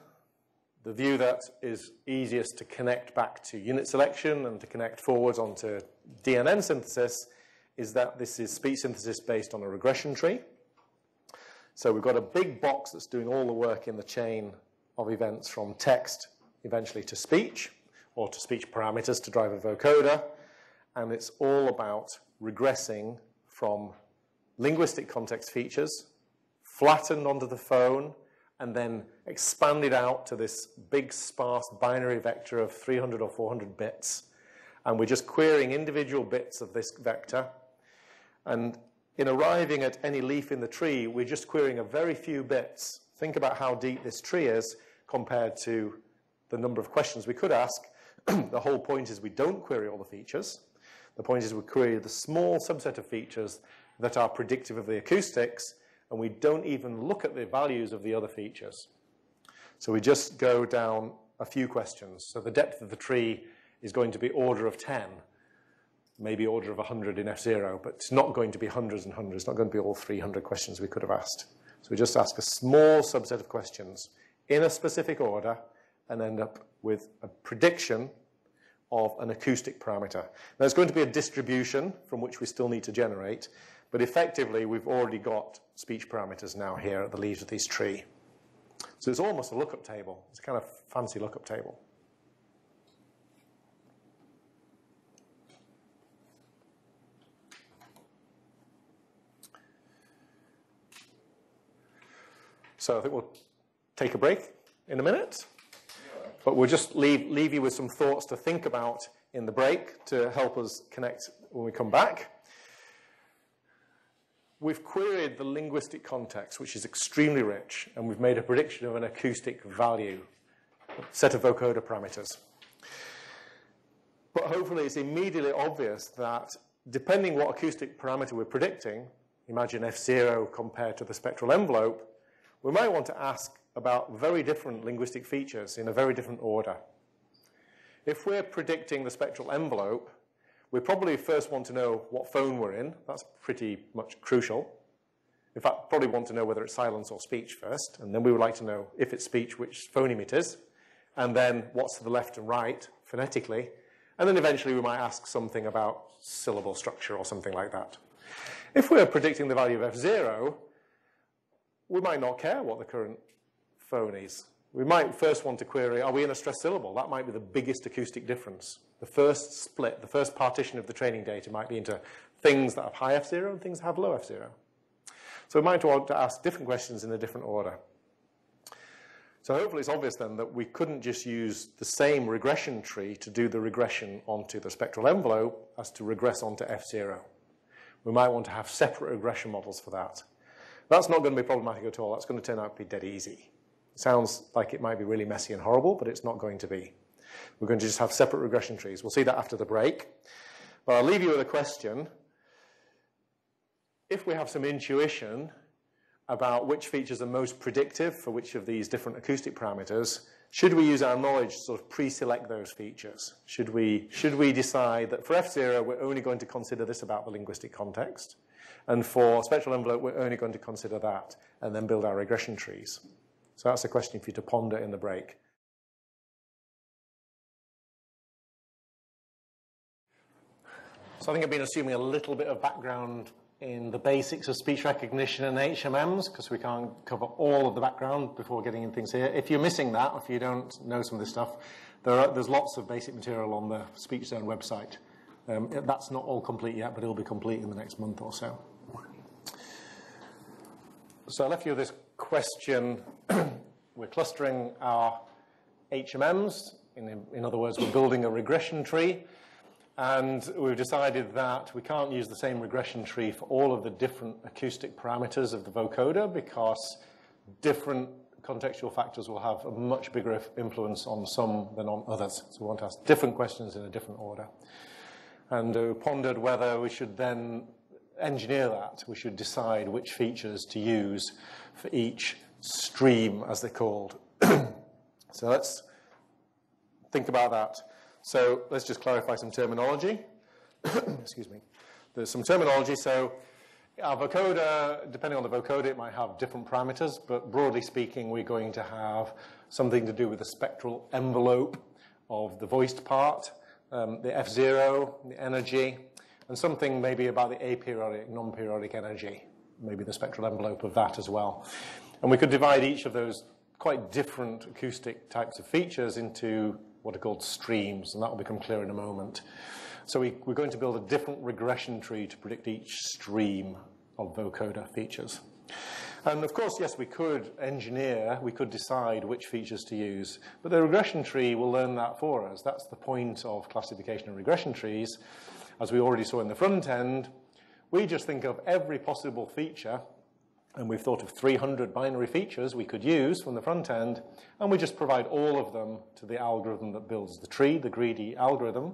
the view that is easiest to connect back to unit selection and to connect forwards onto DNN synthesis is that this is speech synthesis based on a regression tree. So we've got a big box that's doing all the work in the chain of events from text eventually to speech or to speech parameters to drive a vocoder. And it's all about regressing from linguistic context features, flattened onto the phone, and then expanded out to this big sparse binary vector of 300 or 400 bits. And we're just querying individual bits of this vector. And in arriving at any leaf in the tree, we're just querying a very few bits. Think about how deep this tree is compared to the number of questions we could ask. the whole point is we don't query all the features. The point is we query the small subset of features that are predictive of the acoustics, and we don't even look at the values of the other features. So we just go down a few questions. So the depth of the tree is going to be order of 10, maybe order of 100 in F0, but it's not going to be hundreds and hundreds. It's not going to be all 300 questions we could have asked. So we just ask a small subset of questions in a specific order and end up with a prediction of an acoustic parameter. Now, there's going to be a distribution from which we still need to generate, but effectively, we've already got speech parameters now here at the leaves of this tree. So it's almost a lookup table. It's a kind of fancy lookup table. So I think we'll take a break in a minute. But we'll just leave, leave you with some thoughts to think about in the break to help us connect when we come back. We've queried the linguistic context, which is extremely rich, and we've made a prediction of an acoustic value, set of vocoder parameters. But hopefully it's immediately obvious that depending what acoustic parameter we're predicting, imagine F0 compared to the spectral envelope, we might want to ask about very different linguistic features in a very different order. If we're predicting the spectral envelope, we probably first want to know what phone we're in. That's pretty much crucial. In fact, probably want to know whether it's silence or speech first, and then we would like to know if it's speech, which phoneme it is, and then what's to the left and right phonetically, and then eventually we might ask something about syllable structure or something like that. If we're predicting the value of f0, we might not care what the current phone is. We might first want to query, are we in a stressed syllable? That might be the biggest acoustic difference. The first split, the first partition of the training data might be into things that have high F0 and things that have low F0. So we might want to ask different questions in a different order. So hopefully it's obvious then that we couldn't just use the same regression tree to do the regression onto the spectral envelope as to regress onto F0. We might want to have separate regression models for that. That's not going to be problematic at all. That's going to turn out to be dead easy. Sounds like it might be really messy and horrible, but it's not going to be. We're going to just have separate regression trees. We'll see that after the break. But I'll leave you with a question if we have some intuition about which features are most predictive for which of these different acoustic parameters, should we use our knowledge to sort of pre-select those features? Should we, should we decide that for F0, we're only going to consider this about the linguistic context, and for spectral envelope, we're only going to consider that, and then build our regression trees? So that's a question for you to ponder in the break. So I think I've been assuming a little bit of background in the basics of speech recognition and HMMs because we can't cover all of the background before getting in things here. If you're missing that, if you don't know some of this stuff, there are, there's lots of basic material on the SpeechZone website. Um, that's not all complete yet, but it'll be complete in the next month or so. So I left you this question. we're clustering our HMMs. In, in other words, we're building a regression tree. And we've decided that we can't use the same regression tree for all of the different acoustic parameters of the vocoder because different contextual factors will have a much bigger influence on some than on others. So we want to ask different questions in a different order. And we pondered whether we should then engineer that. We should decide which features to use for each stream, as they're called. so let's think about that. So let's just clarify some terminology. Excuse me. There's some terminology. So our vocoder, depending on the vocoder, it might have different parameters, but broadly speaking, we're going to have something to do with the spectral envelope of the voiced part, um, the F0, the energy, and something maybe about the aperiodic, non-periodic energy, maybe the spectral envelope of that as well. And we could divide each of those quite different acoustic types of features into what are called streams, and that will become clear in a moment. So we, are going to build a different regression tree to predict each stream of vocoder features. And of course, yes, we could engineer, we could decide which features to use, but the regression tree will learn that for us. That's the point of classification and regression trees. As we already saw in the front end, we just think of every possible feature and we've thought of 300 binary features we could use from the front end, and we just provide all of them to the algorithm that builds the tree, the greedy algorithm,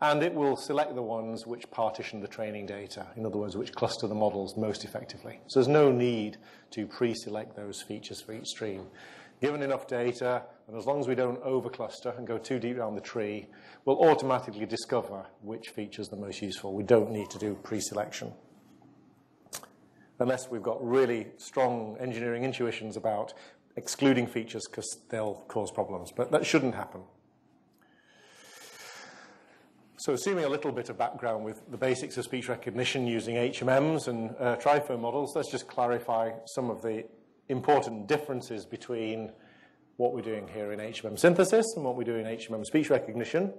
and it will select the ones which partition the training data, in other words, which cluster the models most effectively. So there's no need to pre-select those features for each stream. Given enough data, and as long as we don't overcluster and go too deep down the tree, we'll automatically discover which features is the most useful. We don't need to do pre-selection unless we've got really strong engineering intuitions about excluding features because they'll cause problems. But that shouldn't happen. So assuming a little bit of background with the basics of speech recognition using HMMs and uh, triphone models, let's just clarify some of the important differences between what we're doing here in HMM synthesis and what we do in HMM speech recognition.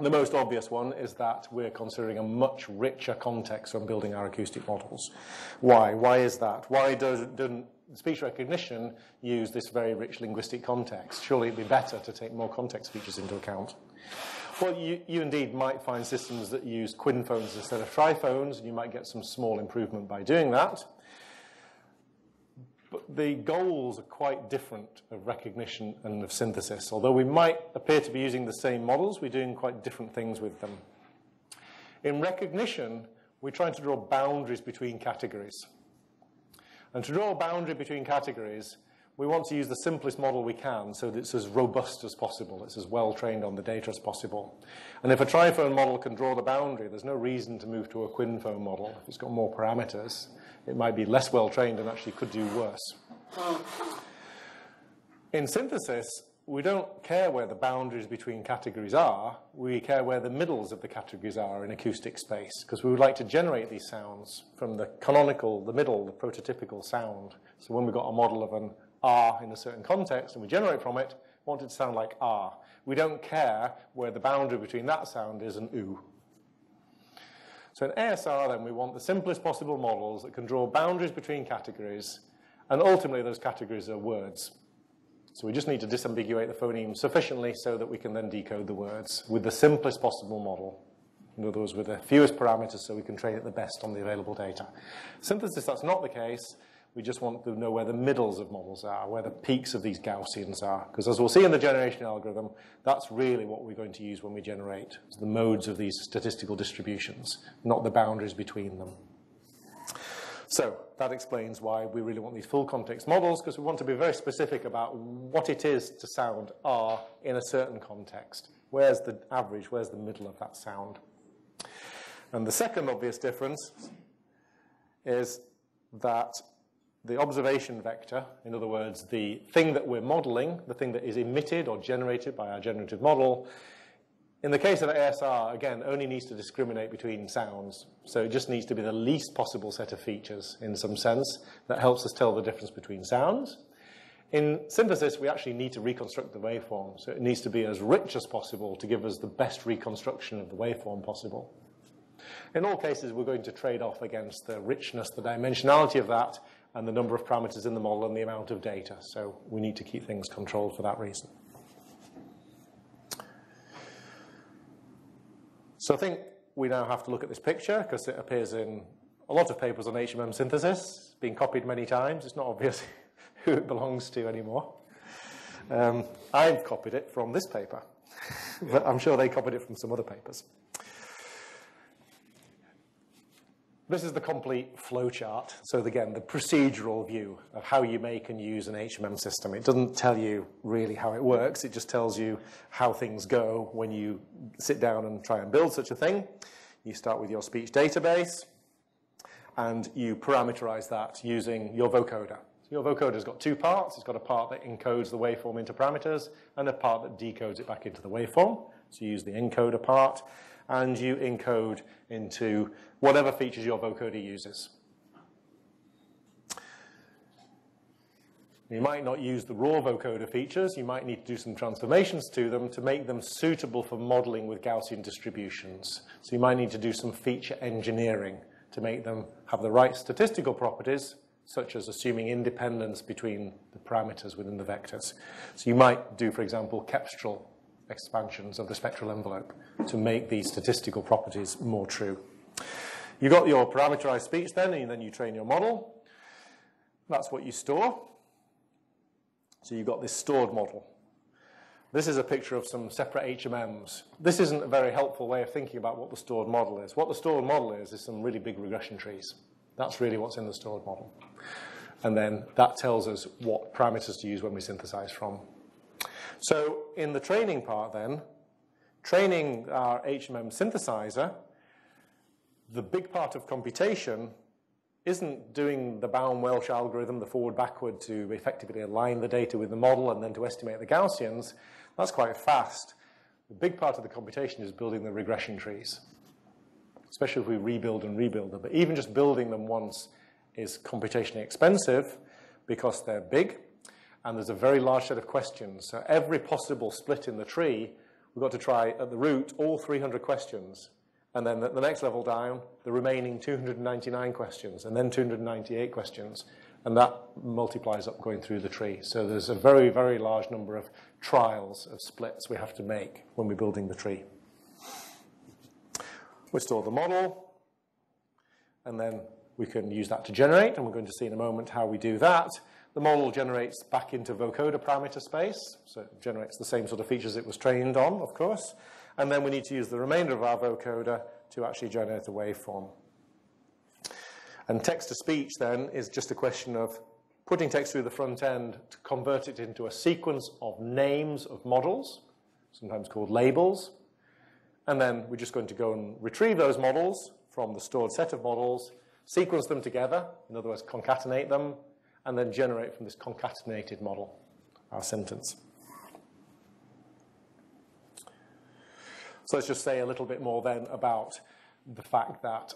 The most obvious one is that we're considering a much richer context when building our acoustic models. Why? Why is that? Why does, doesn't speech recognition use this very rich linguistic context? Surely it'd be better to take more context features into account. Well, you, you indeed might find systems that use quinphones instead of triphones, and you might get some small improvement by doing that. But the goals are quite different of recognition and of synthesis. Although we might appear to be using the same models, we're doing quite different things with them. In recognition, we're trying to draw boundaries between categories. And to draw a boundary between categories, we want to use the simplest model we can so that it's as robust as possible, it's as well trained on the data as possible. And if a triphone model can draw the boundary, there's no reason to move to a quinphone model. If it's got more parameters, it might be less well trained and actually could do worse. In synthesis, we don't care where the boundaries between categories are, we care where the middles of the categories are in acoustic space, because we would like to generate these sounds from the canonical, the middle, the prototypical sound. So when we've got a model of an R in a certain context and we generate from it, want it to sound like R. We don't care where the boundary between that sound is and oo. So in ASR then we want the simplest possible models that can draw boundaries between categories and ultimately those categories are words. So we just need to disambiguate the phoneme sufficiently so that we can then decode the words with the simplest possible model. In other words, with the fewest parameters so we can train it the best on the available data. Synthesis, that's not the case. We just want to know where the middles of models are, where the peaks of these Gaussians are. Because as we'll see in the generation algorithm, that's really what we're going to use when we generate the modes of these statistical distributions, not the boundaries between them. So that explains why we really want these full context models, because we want to be very specific about what it is to sound R in a certain context. Where's the average? Where's the middle of that sound? And the second obvious difference is that the observation vector, in other words, the thing that we're modeling, the thing that is emitted or generated by our generative model, in the case of ASR, again, only needs to discriminate between sounds. So it just needs to be the least possible set of features, in some sense, that helps us tell the difference between sounds. In synthesis, we actually need to reconstruct the waveform. So it needs to be as rich as possible to give us the best reconstruction of the waveform possible. In all cases, we're going to trade off against the richness, the dimensionality of that, and the number of parameters in the model and the amount of data. So we need to keep things controlled for that reason. So I think we now have to look at this picture because it appears in a lot of papers on HMM synthesis, being copied many times. It's not obvious who it belongs to anymore. Um, I've copied it from this paper, but I'm sure they copied it from some other papers. This is the complete flowchart. So again, the procedural view of how you make and use an HMM system. It doesn't tell you really how it works. It just tells you how things go when you sit down and try and build such a thing. You start with your speech database and you parameterize that using your vocoder. So your vocoder's got two parts. It's got a part that encodes the waveform into parameters and a part that decodes it back into the waveform. So you use the encoder part and you encode into whatever features your vocoder uses. You might not use the raw vocoder features. You might need to do some transformations to them to make them suitable for modeling with Gaussian distributions. So you might need to do some feature engineering to make them have the right statistical properties, such as assuming independence between the parameters within the vectors. So you might do, for example, cepstral expansions of the spectral envelope to make these statistical properties more true. You've got your parameterized speech then, and then you train your model. That's what you store. So you've got this stored model. This is a picture of some separate HMMs. This isn't a very helpful way of thinking about what the stored model is. What the stored model is, is some really big regression trees. That's really what's in the stored model. And then that tells us what parameters to use when we synthesize from. So in the training part then, training our HMM synthesizer, the big part of computation isn't doing the Baum-Welch algorithm, the forward-backward, to effectively align the data with the model and then to estimate the Gaussians. That's quite fast. The big part of the computation is building the regression trees, especially if we rebuild and rebuild them. But even just building them once is computationally expensive because they're big and there's a very large set of questions. So every possible split in the tree, we've got to try at the root all 300 questions. And then at the next level down, the remaining 299 questions, and then 298 questions. And that multiplies up going through the tree. So there's a very, very large number of trials of splits we have to make when we're building the tree. We store the model, and then we can use that to generate, and we're going to see in a moment how we do that. The model generates back into vocoder parameter space, so it generates the same sort of features it was trained on, of course. And then we need to use the remainder of our vocoder to actually generate a waveform. And text to speech then is just a question of putting text through the front end to convert it into a sequence of names of models, sometimes called labels. And then we're just going to go and retrieve those models from the stored set of models, sequence them together, in other words, concatenate them, and then generate from this concatenated model our sentence. So let's just say a little bit more then about the fact that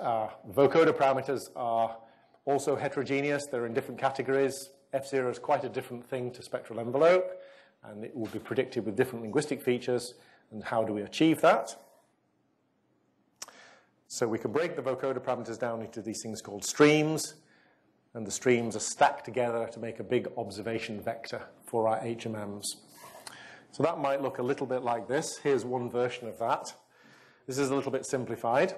vocoder parameters are also heterogeneous. They're in different categories. F0 is quite a different thing to spectral envelope, and it will be predicted with different linguistic features. And how do we achieve that? So we can break the vocoder parameters down into these things called streams, and the streams are stacked together to make a big observation vector for our HMMs. So that might look a little bit like this. Here's one version of that. This is a little bit simplified.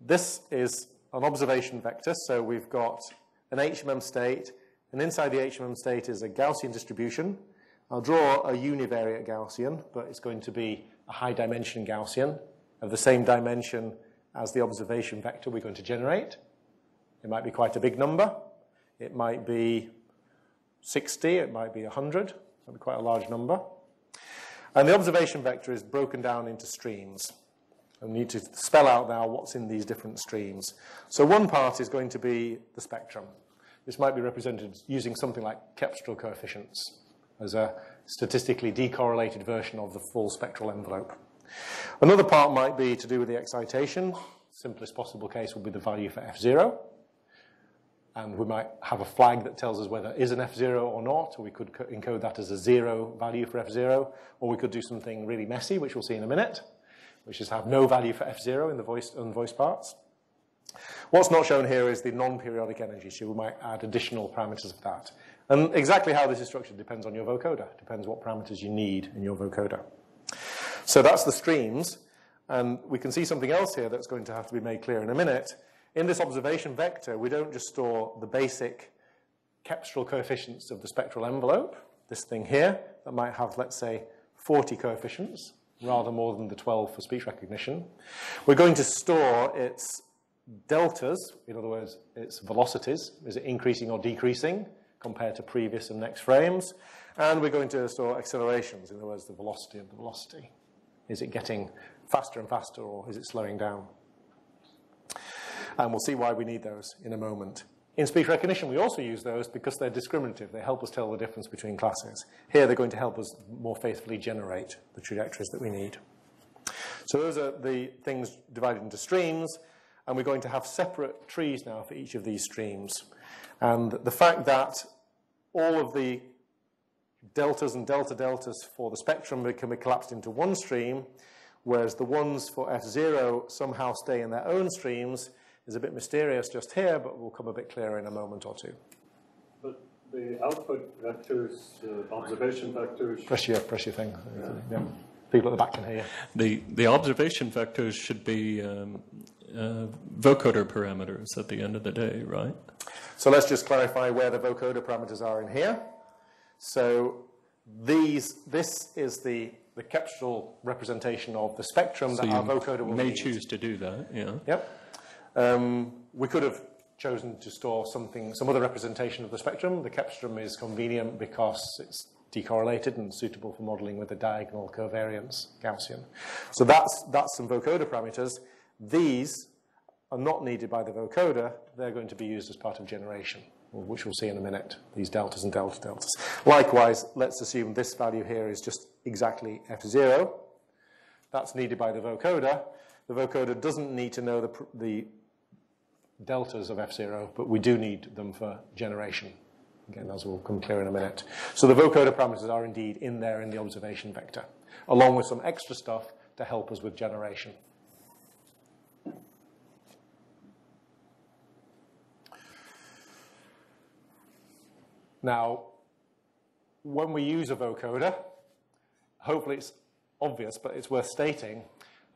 This is an observation vector, so we've got an HMM state, and inside the HMM state is a Gaussian distribution. I'll draw a univariate Gaussian, but it's going to be a high dimension Gaussian of the same dimension as the observation vector we're going to generate. It might be quite a big number. It might be 60, it might be 100, it might be quite a large number. And the observation vector is broken down into streams. And we need to spell out now what's in these different streams. So one part is going to be the spectrum. This might be represented using something like cepstral coefficients as a statistically decorrelated version of the full spectral envelope. Another part might be to do with the excitation. Simplest possible case would be the value for F0. And we might have a flag that tells us whether it is an F0 or not, or we could encode that as a zero value for F0, or we could do something really messy, which we'll see in a minute, which is have no value for F0 in the voice, voice parts. What's not shown here is the non-periodic energy, so we might add additional parameters of that. And exactly how this is structured depends on your vocoder, depends what parameters you need in your vocoder. So that's the streams. And we can see something else here that's going to have to be made clear in a minute. In this observation vector, we don't just store the basic cepstral coefficients of the spectral envelope, this thing here, that might have, let's say, 40 coefficients, rather more than the 12 for speech recognition. We're going to store its deltas, in other words, its velocities. Is it increasing or decreasing compared to previous and next frames? And we're going to store accelerations, in other words, the velocity of the velocity. Is it getting faster and faster or is it slowing down? And we'll see why we need those in a moment. In speech recognition, we also use those because they're discriminative. They help us tell the difference between classes. Here, they're going to help us more faithfully generate the trajectories that we need. So those are the things divided into streams, and we're going to have separate trees now for each of these streams. And the fact that all of the deltas and delta deltas for the spectrum can be collapsed into one stream, whereas the ones for F0 somehow stay in their own streams is a bit mysterious just here, but will come a bit clearer in a moment or two. But the output vectors, uh, observation vectors. Press your, press your thing. Yeah. yeah. People at the back can hear you. The, the observation vectors should be um, uh, vocoder parameters at the end of the day, right? So let's just clarify where the vocoder parameters are in here. So these, this is the, the cepstral representation of the spectrum So that our vocoder will may need. choose to do that, yeah. Yep. Um, we could have chosen to store something, some other representation of the spectrum. The cepstrum is convenient because it's decorrelated and suitable for modeling with a diagonal covariance Gaussian. So that's, that's some vocoder parameters. These are not needed by the vocoder. They're going to be used as part of generation, which we'll see in a minute, these deltas and delta deltas. Likewise, let's assume this value here is just exactly F0. That's needed by the vocoder. The vocoder doesn't need to know the, the deltas of F0, but we do need them for generation. Again, as will come clear in a minute. So the vocoder parameters are indeed in there in the observation vector, along with some extra stuff to help us with generation. Now, when we use a vocoder, hopefully it's obvious, but it's worth stating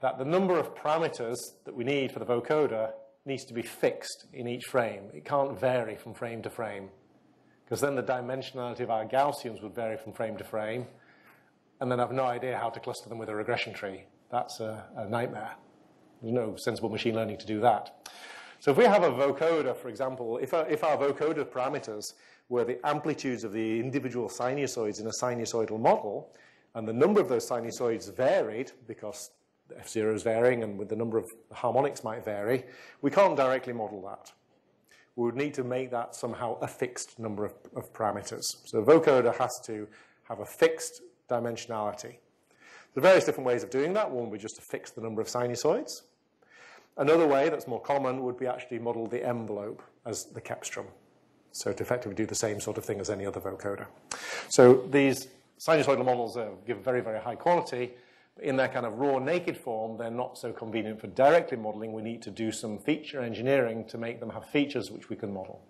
that the number of parameters that we need for the vocoder needs to be fixed in each frame. It can't vary from frame to frame, because then the dimensionality of our Gaussians would vary from frame to frame, and then I've no idea how to cluster them with a regression tree. That's a, a nightmare. There's no sensible machine learning to do that. So if we have a vocoder, for example, if our, if our vocoder parameters were the amplitudes of the individual sinusoids in a sinusoidal model, and the number of those sinusoids varied because F0 is varying and with the number of harmonics might vary, we can't directly model that. We would need to make that somehow a fixed number of, of parameters. So vocoder has to have a fixed dimensionality. There are various different ways of doing that. One would be just to fix the number of sinusoids. Another way that's more common would be actually model the envelope as the cepstrum. So to effectively do the same sort of thing as any other vocoder. So these sinusoidal models give very, very high quality. In their kind of raw, naked form, they're not so convenient for directly modeling. We need to do some feature engineering to make them have features which we can model.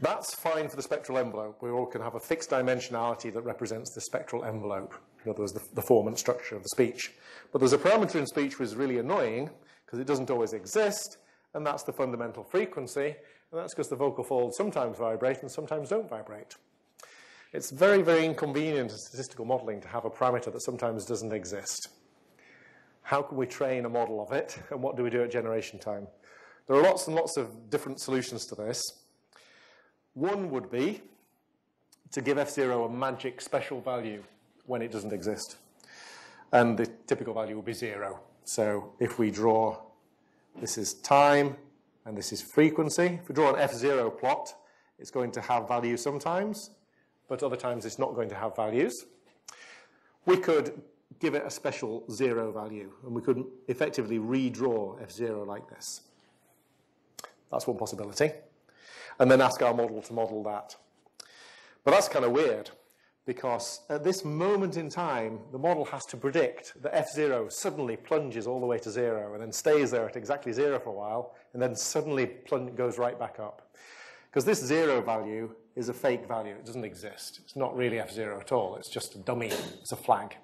That's fine for the spectral envelope. We all can have a fixed dimensionality that represents the spectral envelope. In other words, the, the form and structure of the speech. But there's a parameter in speech which is really annoying because it doesn't always exist, and that's the fundamental frequency. And that's because the vocal folds sometimes vibrate and sometimes don't vibrate. It's very, very inconvenient in statistical modeling to have a parameter that sometimes doesn't exist. How can we train a model of it, and what do we do at generation time? There are lots and lots of different solutions to this. One would be to give F0 a magic special value when it doesn't exist. And the typical value would be zero. So if we draw, this is time, and this is frequency. If we draw an F0 plot, it's going to have value sometimes, but other times it's not going to have values. We could give it a special zero value, and we could effectively redraw F0 like this. That's one possibility. And then ask our model to model that. But that's kind of weird, because at this moment in time, the model has to predict that F0 suddenly plunges all the way to zero and then stays there at exactly zero for a while, and then suddenly goes right back up. Because this zero value is a fake value. It doesn't exist. It's not really F0 at all. It's just a dummy. It's a flag.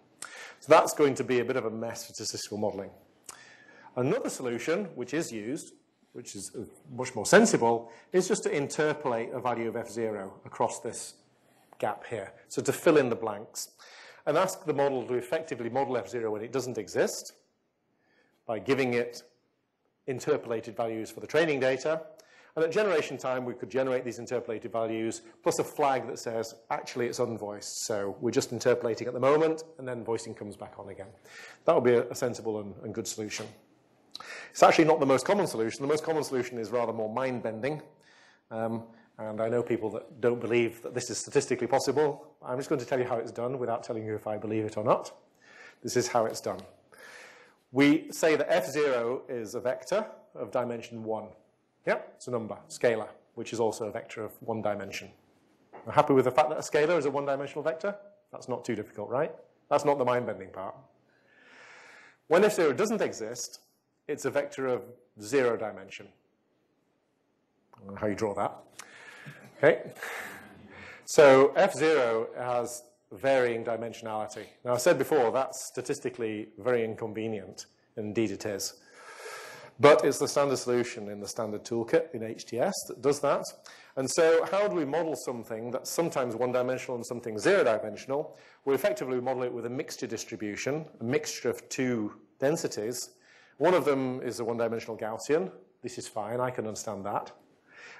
So that's going to be a bit of a mess for statistical modeling. Another solution, which is used, which is much more sensible, is just to interpolate a value of F0 across this gap here. So to fill in the blanks. And ask the model to effectively model F0 when it doesn't exist by giving it interpolated values for the training data. And at generation time, we could generate these interpolated values plus a flag that says, actually, it's unvoiced. So we're just interpolating at the moment, and then voicing comes back on again. That would be a, sensible and, and good solution. It's actually not the most common solution. The most common solution is rather more mind-bending. Um, and I know people that don't believe that this is statistically possible. I'm just going to tell you how it's done without telling you if I believe it or not. This is how it's done. We say that f0 is a vector of dimension 1. Yeah, it's a number, scalar, which is also a vector of one dimension. We're happy with the fact that a scalar is a one-dimensional vector? That's not too difficult, right? That's not the mind-bending part. When f0 doesn't exist, it's a vector of zero dimension. how you draw that. Okay? So F0 has varying dimensionality. Now, I said before, that's statistically very inconvenient. Indeed, it is. But it's the standard solution in the standard toolkit in HTS that does that. And so how do we model something that's sometimes one-dimensional and something zero-dimensional? We effectively model it with a mixture distribution, a mixture of two densities. One of them is a one-dimensional Gaussian. This is fine, I can understand that.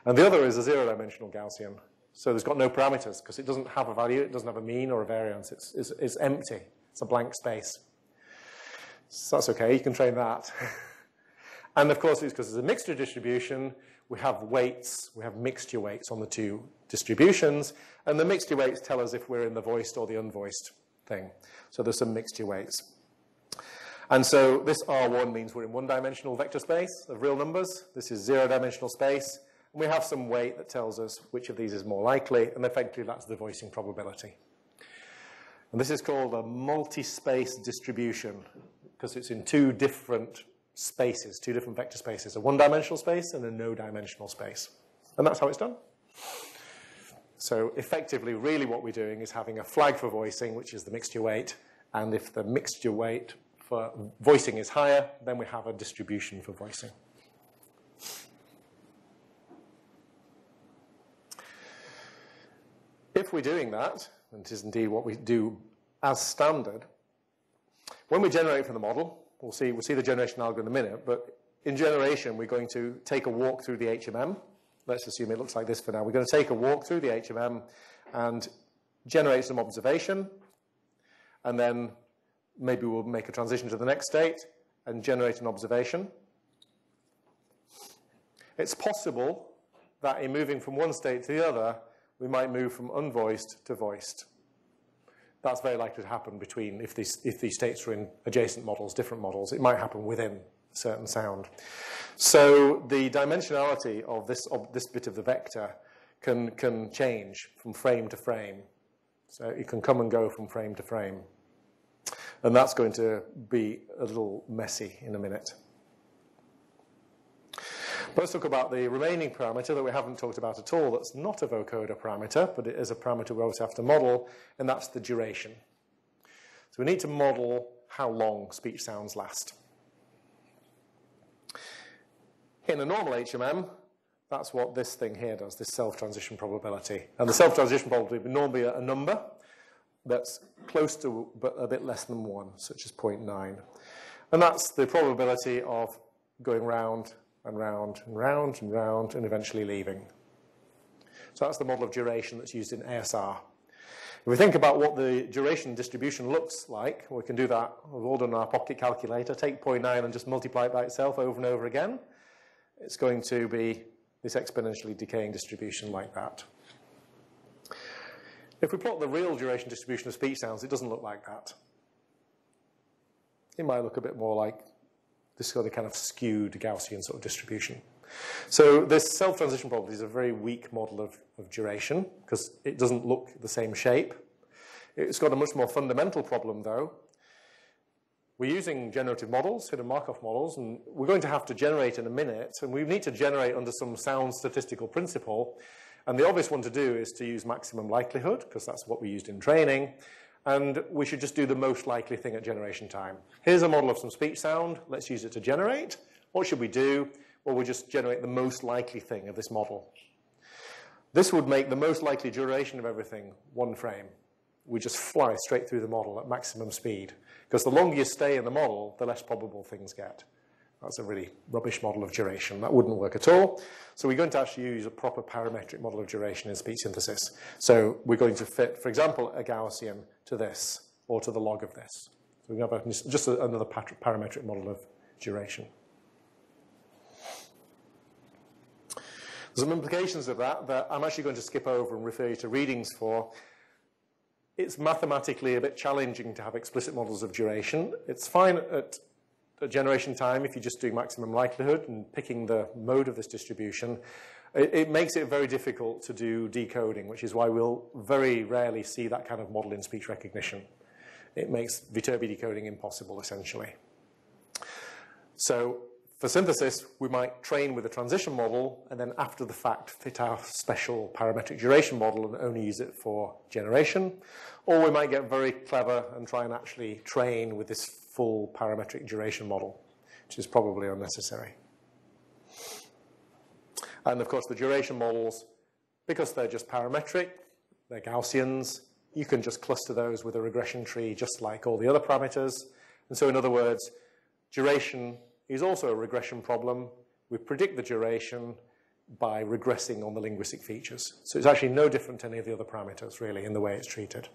And the other is a zero-dimensional Gaussian. So there's got no parameters because it doesn't have a value, it doesn't have a mean or a variance. It's, it's, it's empty. It's a blank space. So that's okay, you can train that. and of course, it's because it's a mixture distribution, we have weights, we have mixture weights on the two distributions, and the mixture weights tell us if we're in the voiced or the unvoiced thing. So there's some mixture weights. And so this R1 means we're in one-dimensional vector space of real numbers. This is zero-dimensional space. And we have some weight that tells us which of these is more likely, and effectively that's the voicing probability. And this is called a multi-space distribution because it's in two different spaces, two different vector spaces, a one-dimensional space and a no-dimensional space. And that's how it's done. So effectively, really what we're doing is having a flag for voicing, which is the mixture weight, and if the mixture weight for voicing is higher, then we have a distribution for voicing. If we're doing that, and it is indeed what we do as standard, when we generate from the model, we'll see, we'll see the generation algorithm in a minute, but in generation, we're going to take a walk through the HMM. Let's assume it looks like this for now. We're going to take a walk through the HMM and generate some observation, and then maybe we'll make a transition to the next state and generate an observation. It's possible that in moving from one state to the other, we might move from unvoiced to voiced. That's very likely to happen between, if these, if these states are in adjacent models, different models, it might happen within a certain sound. So the dimensionality of this, of this bit of the vector can, can change from frame to frame. So it can come and go from frame to frame. And that's going to be a little messy in a minute. Let's talk about the remaining parameter that we haven't talked about at all that's not a vocoder parameter, but it is a parameter we always have to model, and that's the duration. So we need to model how long speech sounds last. In a normal HMM, that's what this thing here does, this self-transition probability. And the self-transition probability would normally be a number that's close to but a bit less than 1, such as 0.9. And that's the probability of going round and round and round and round and eventually leaving. So that's the model of duration that's used in ASR. If we think about what the duration distribution looks like, we can do that. We've all done our pocket calculator. Take 0.9 and just multiply it by itself over and over again. It's going to be this exponentially decaying distribution like that. If we plot the real duration distribution of speech sounds, it doesn't look like that. It might look a bit more like this sort of kind of skewed Gaussian sort of distribution. So this self-transition probability is a very weak model of, of duration because it doesn't look the same shape. It's got a much more fundamental problem though. We're using generative models, hidden Markov models, and we're going to have to generate in a minute, and we need to generate under some sound statistical principle. And the obvious one to do is to use maximum likelihood, because that's what we used in training and we should just do the most likely thing at generation time. Here's a model of some speech sound. Let's use it to generate. What should we do? Well, we'll just generate the most likely thing of this model. This would make the most likely duration of everything one frame. We just fly straight through the model at maximum speed. Because the longer you stay in the model, the less probable things get. That's a really rubbish model of duration. That wouldn't work at all. So we're going to actually use a proper parametric model of duration in speech synthesis. So we're going to fit, for example, a Gaussian to this or to the log of this. So we have a, just a, another parametric model of duration. There's some implications of that that I'm actually going to skip over and refer you to readings for. It's mathematically a bit challenging to have explicit models of duration. It's fine at at generation time, if you're just do maximum likelihood and picking the mode of this distribution, it, it, makes it very difficult to do decoding, which is why we'll very rarely see that kind of model in speech recognition. It makes Viterbi decoding impossible, essentially. So for synthesis, we might train with a transition model and then after the fact fit our special parametric duration model and only use it for generation. Or we might get very clever and try and actually train with this full parametric duration model, which is probably unnecessary. And of course, the duration models, because they're just parametric, they're Gaussians, you can just cluster those with a regression tree just like all the other parameters. And so in other words, duration is also a regression problem. We predict the duration by regressing on the linguistic features. So it's actually no different to any of the other parameters, really, in the way it's treated.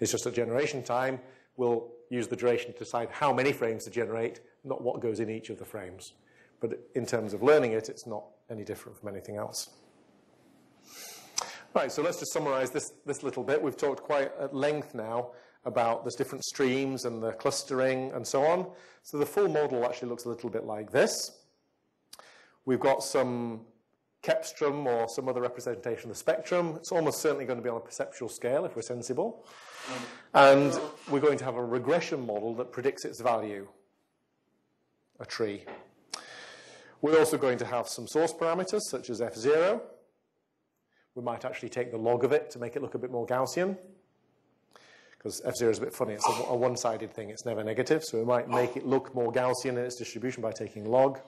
It's just at generation time, we'll use the duration to decide how many frames to generate, not what goes in each of the frames. But in terms of learning it, it's not any different from anything else. Right, so let's just summarize this, this little bit. We've talked quite at length now about the different streams and the clustering and so on. So the full model actually looks a little bit like this. We've got some cepstrum or some other representation of the spectrum. It's almost certainly going to be on a perceptual scale if we're sensible. And we're going to have a regression model that predicts its value, a tree. We're also going to have some source parameters, such as f0. We might actually take the log of it to make it look a bit more Gaussian, because f0 is a bit funny. It's a, a one-sided thing. It's never negative, so we might make it look more Gaussian in its distribution by taking log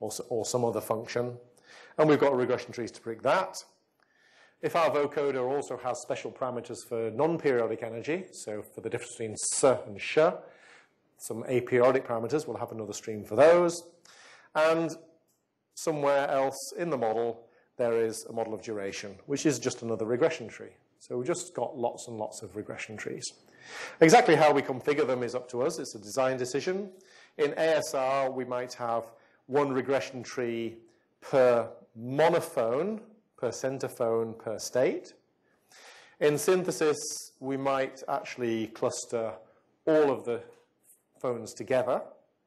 or, or some other function. And we've got regression trees to predict that. If our vocoder also has special parameters for non-periodic energy, so for the difference between S and Sh, some aperiodic parameters, we'll have another stream for those. And somewhere else in the model, there is a model of duration, which is just another regression tree. So we've just got lots and lots of regression trees. Exactly how we configure them is up to us. It's a design decision. In ASR, we might have one regression tree per monophone, per centerphone, per state. In synthesis, we might actually cluster all of the phones together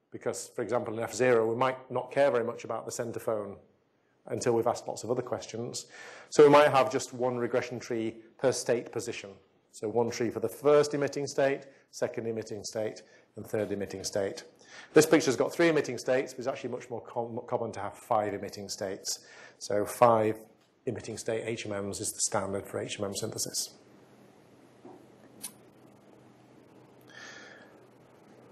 because, for example, in F0, we might not care very much about the center phone until we've asked lots of other questions. So we might have just one regression tree per state position. So one tree for the first emitting state, second emitting state, and third emitting state. This picture's got three emitting states, but it's actually much more com common to have five emitting states. So five emitting state HMMs is the standard for HMM synthesis.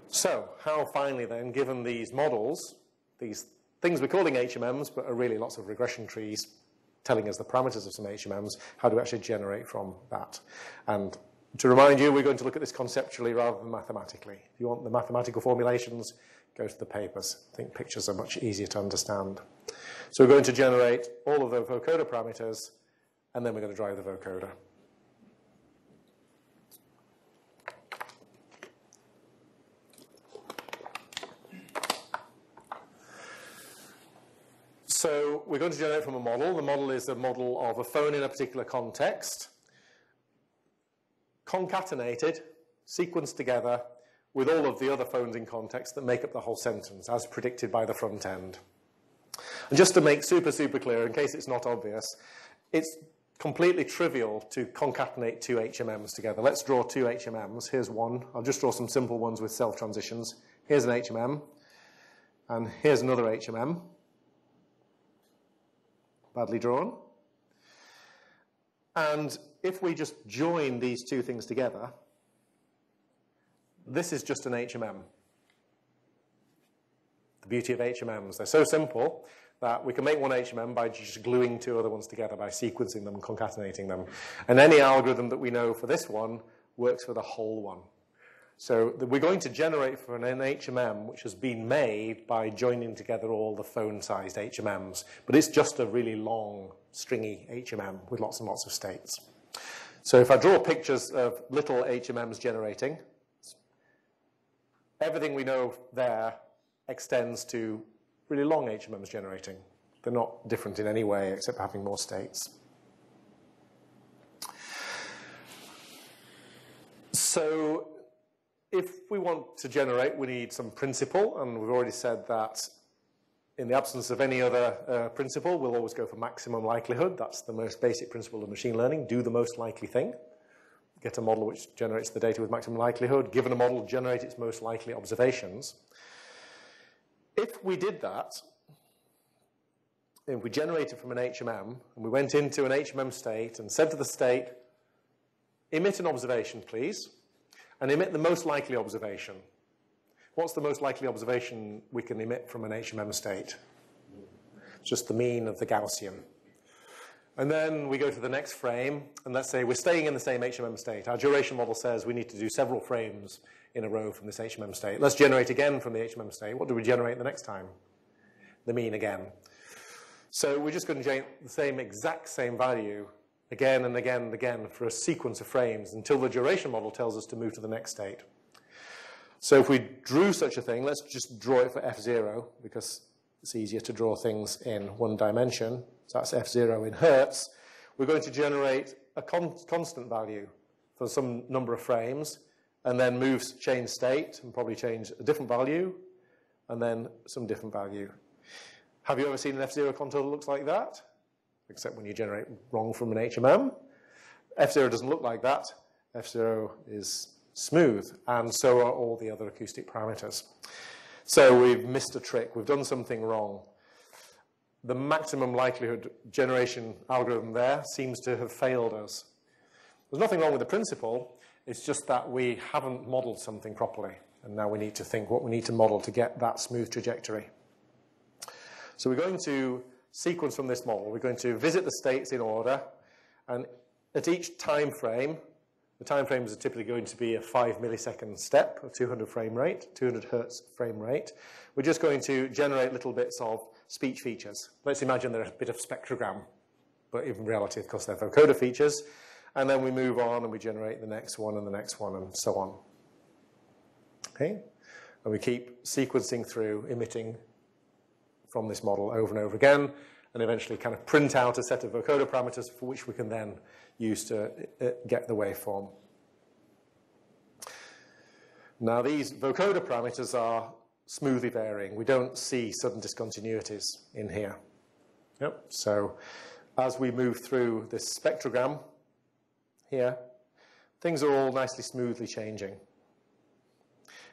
So, how finally then, given these models, these things we're calling HMMs, but are really lots of regression trees telling us the parameters of some HMMs, how do we actually generate from that? And to remind you, we're going to look at this conceptually rather than mathematically. If you want the mathematical formulations, go to the papers. I think pictures are much easier to understand. So we're going to generate all of the vocoder parameters, and then we're going to drive the vocoder. So we're going to generate from a model. The model is a model of a phone in a particular context, concatenated, sequenced together with all of the other phones in context that make up the whole sentence, as predicted by the front end. And just to make super, super clear, in case it's not obvious, it's completely trivial to concatenate two HMMs together. Let's draw two HMMs. Here's one. I'll just draw some simple ones with self transitions. Here's an HMM, and here's another HMM badly drawn. And if we just join these two things together, this is just an HMM. The beauty of HMMs, they're so simple that we can make one HMM by just gluing two other ones together, by sequencing them concatenating them. And any algorithm that we know for this one works for the whole one. So we're going to generate for an HMM which has been made by joining together all the phone-sized HMMs, but it's just a really long, stringy HMM with lots and lots of states. So if I draw pictures of little HMMs generating, everything we know there extends to really long HMMs generating. They're not different in any way except having more states. So if we want to generate, we need some principle, and we've already said that in the absence of any other uh, principle, we'll always go for maximum likelihood. That's the most basic principle of machine learning. Do the most likely thing. Get a model which generates the data with maximum likelihood. Given a model, generate its most likely observations. If we did that, if we generated from an HMM, and we went into an HMM state and said to the state, emit an observation, please, and emit the most likely observation. What's the most likely observation we can emit from an HMM state? Just the mean of the Gaussian. And then we go to the next frame, and let's say we're staying in the same HMM state. Our duration model says we need to do several frames in a row from this HMM state. Let's generate again from the HMM state. What do we generate the next time? The mean again. So we're just going to generate the same exact same value again and again and again for a sequence of frames until the duration model tells us to move to the next state. So if we drew such a thing, let's just draw it for f0 because it's easier to draw things in one dimension. So that's f0 in hertz. We're going to generate a con constant value for some number of frames and then move change state and probably change a different value and then some different value. Have you ever seen an F0 contour that looks like that? except when you generate wrong from an HMM. F0 doesn't look like that. F0 is smooth, and so are all the other acoustic parameters. So we've missed a trick. We've done something wrong. The maximum likelihood generation algorithm there seems to have failed us. There's nothing wrong with the principle. It's just that we haven't modeled something properly. And now we need to think what we need to model to get that smooth trajectory. So we're going to sequence from this model. We're going to visit the states in order, and at each time frame, The time frames are typically going to be a 5 millisecond step, a 200 frame rate, 200 hertz frame rate. We're just going to generate little bits of speech features. Let's imagine they're a bit of spectrogram, but in reality, of course, they're vocoder features. And then we move on and we generate the next one and the next one and so on. Okay? And we keep sequencing through, emitting from this model over and over again, and eventually kind of print out a set of vocoder parameters for which we can then use to uh, get the waveform. Now, these vocoder parameters are smoothly varying. We don't see sudden discontinuities in here. Yep. So as we move through this spectrogram here, things are all nicely smoothly changing.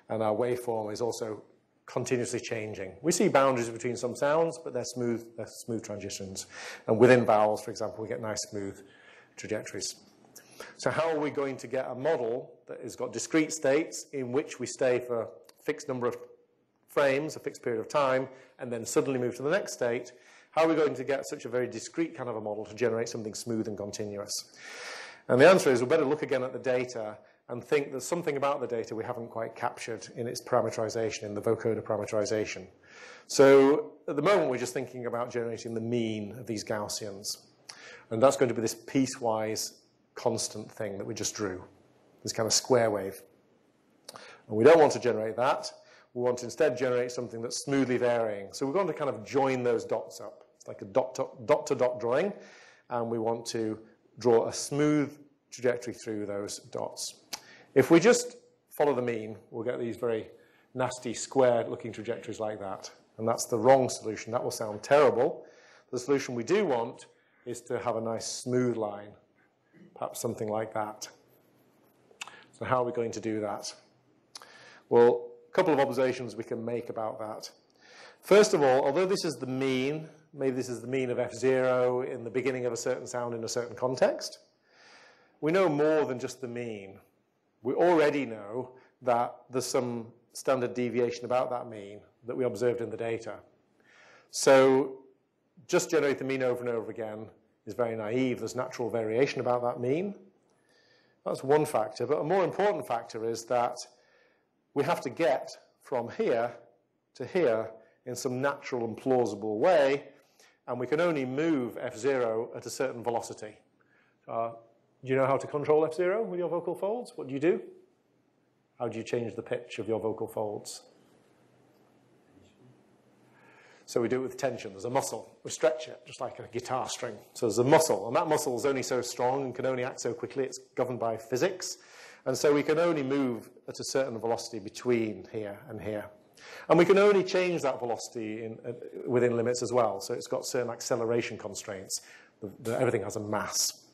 And our waveform is also continuously changing. We see boundaries between some sounds, but they're smooth, they're smooth transitions. And within vowels, for example, we get nice smooth trajectories. So how are we going to get a model that has got discrete states in which we stay for a fixed number of frames, a fixed period of time, and then suddenly move to the next state? How are we going to get such a very discrete kind of a model to generate something smooth and continuous? And the answer is we better look again at the data and think there's something about the data we haven't quite captured in its parameterization, in the vocoder parameterization. So at the moment, we're just thinking about generating the mean of these Gaussians. And that's going to be this piecewise constant thing that we just drew, this kind of square wave. And we don't want to generate that. We want to instead generate something that's smoothly varying. So we're going to kind of join those dots up. It's like a dot to dot, to dot drawing. And we want to draw a smooth trajectory through those dots. If we just follow the mean, we'll get these very nasty square looking trajectories like that. And that's the wrong solution. That will sound terrible. The solution we do want is to have a nice smooth line, perhaps something like that. So how are we going to do that? Well, couple of observations we can make about that. First of all, although this is the mean, maybe this is the mean of f0 in the beginning of a certain sound in a certain context, we know more than just the mean. We already know that there's some standard deviation about that mean that we observed in the data. So just generate the mean over and over again is very naive. There's natural variation about that mean. That's one factor. But a more important factor is that we have to get from here to here in some natural and plausible way, and we can only move F0 at a certain velocity. Uh, do you know how to control F0 with your vocal folds? What do you do? How do you change the pitch of your vocal folds? So we do it with tension. There's a muscle. We stretch it, just like a guitar string. So there's a muscle, and that muscle is only so strong and can only act so quickly. It's governed by physics. And so we can only move at a certain velocity between here and here. And we can only change that velocity in, uh, within limits as well. So it's got certain acceleration constraints. The, the, everything has a mass.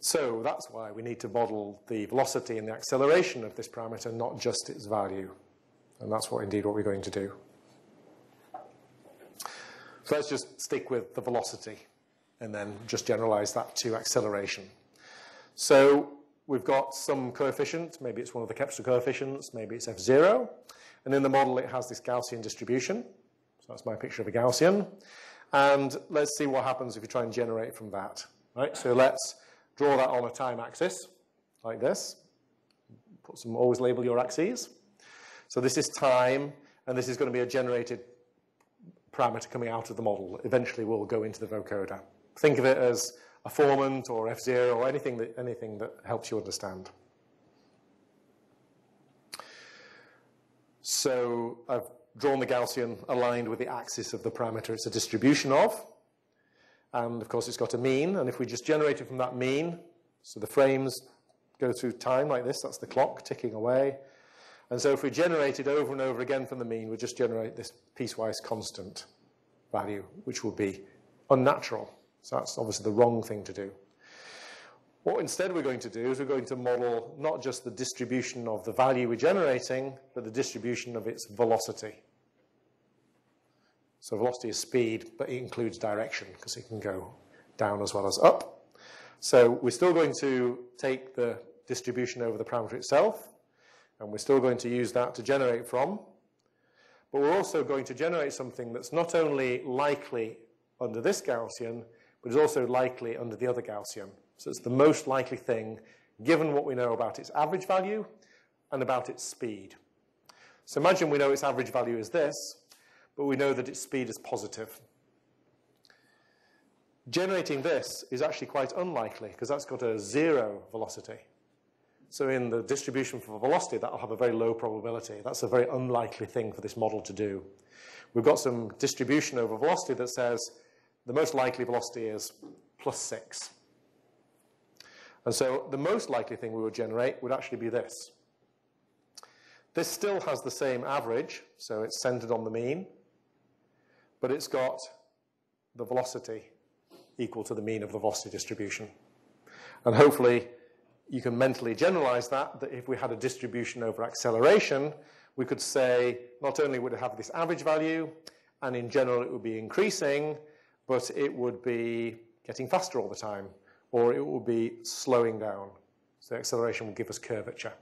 So that's why we need to model the velocity and the acceleration of this parameter, not just its value. And that's what indeed what we're going to do. So let's just stick with the velocity and then just generalize that to acceleration. So we've got some coefficient, maybe it's one of the cepstral coefficients, maybe it's F0, and in the model it has this Gaussian distribution. So that's my picture of a Gaussian. And let's see what happens if you try and generate from that. Right? So let's draw that on a time axis, like this. Put some, always label your axes. So this is time, and this is going to be a generated parameter coming out of the model eventually will go into the vocoder. Think of it as a formant or F0 or anything that, anything that helps you understand. So I've drawn the Gaussian aligned with the axis of the parameter it's a distribution of. And of course, it's got a mean. And if we just generate it from that mean, so the frames go through time like this, that's the clock ticking away. And so if we generate it over and over again from the mean, we just generate this piecewise constant value, which will be unnatural. So that's obviously the wrong thing to do. What instead we're going to do is we're going to model not just the distribution of the value we're generating, but the distribution of its velocity. So velocity is speed, but it includes direction because it can go down as well as up. So we're still going to take the distribution over the parameter itself, and we're still going to use that to generate from. But we're also going to generate something that's not only likely under this Gaussian, but is also likely under the other Gaussian. So it's the most likely thing given what we know about its average value and about its speed. So imagine we know its average value is this, but we know that its speed is positive. Generating this is actually quite unlikely because that's got a zero velocity. So in the distribution for velocity, that'll have a very low probability. That's a very unlikely thing for this model to do. We've got some distribution over velocity that says the most likely velocity is plus 6. And so the most likely thing we would generate would actually be this. This still has the same average, so it's centered on the mean, but it's got the velocity equal to the mean of the velocity distribution. And hopefully you can mentally generalize that, that if we had a distribution over acceleration, we could say not only would it have this average value, and in general it would be increasing, but it would be getting faster all the time, or it would be slowing down. So acceleration will give us curvature.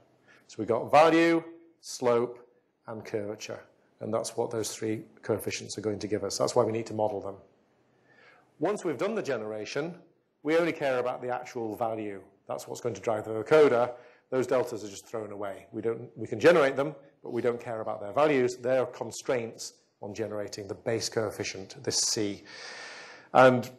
So we've got value, slope, and curvature. And that's what those three coefficients are going to give us. That's why we need to model them. Once we've done the generation, we only care about the actual value. That's what's going to drive the vocoder. Those deltas are just thrown away. We, don't, we can generate them, but we don't care about their values. They're constraints on generating the base coefficient, this C. And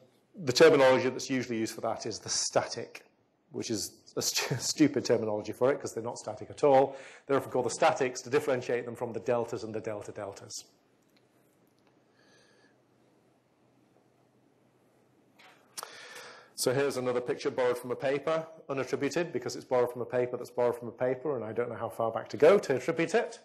the terminology that's usually used for that is the static, which is a st stupid terminology for it because they're not static at all. They're often called the statics to differentiate them from the deltas and the delta deltas. So here's another picture borrowed from a paper, unattributed because it's borrowed from a paper that's borrowed from a paper, and I don't know how far back to go to attribute it.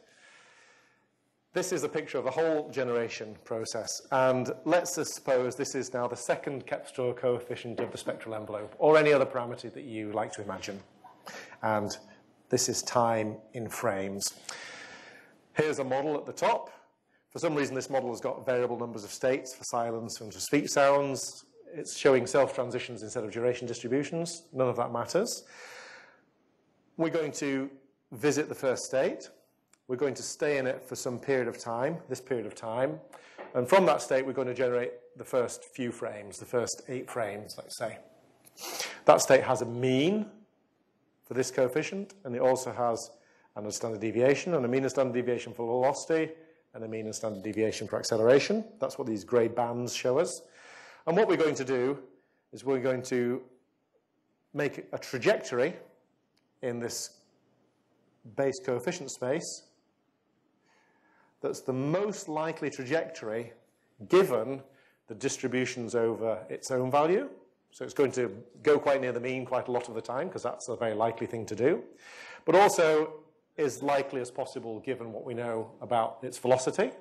This is a picture of a whole generation process, and let's suppose this is now the second cepstral coefficient of the spectral envelope, or any other parameter that you like to imagine. And this is time in frames. Here's a model at the top. For some reason, this model has got variable numbers of states for silence and for speech sounds it's showing self-transitions instead of duration distributions. None of that matters. We're going to visit the first state. We're going to stay in it for some period of time, this period of time. And from that state, we're going to generate the first few frames, the first eight frames, let's say. That state has a mean for this coefficient, and it also has an standard deviation, and a mean and standard deviation for velocity, and a mean and standard deviation for acceleration. That's what these grey bands show us. And what we're going to do is we're going to make a trajectory in this base coefficient space that's the most likely trajectory given the distributions over its own value. So it's going to go quite near the mean quite a lot of the time because that's a very likely thing to do. But also is likely as possible given what we know about its velocity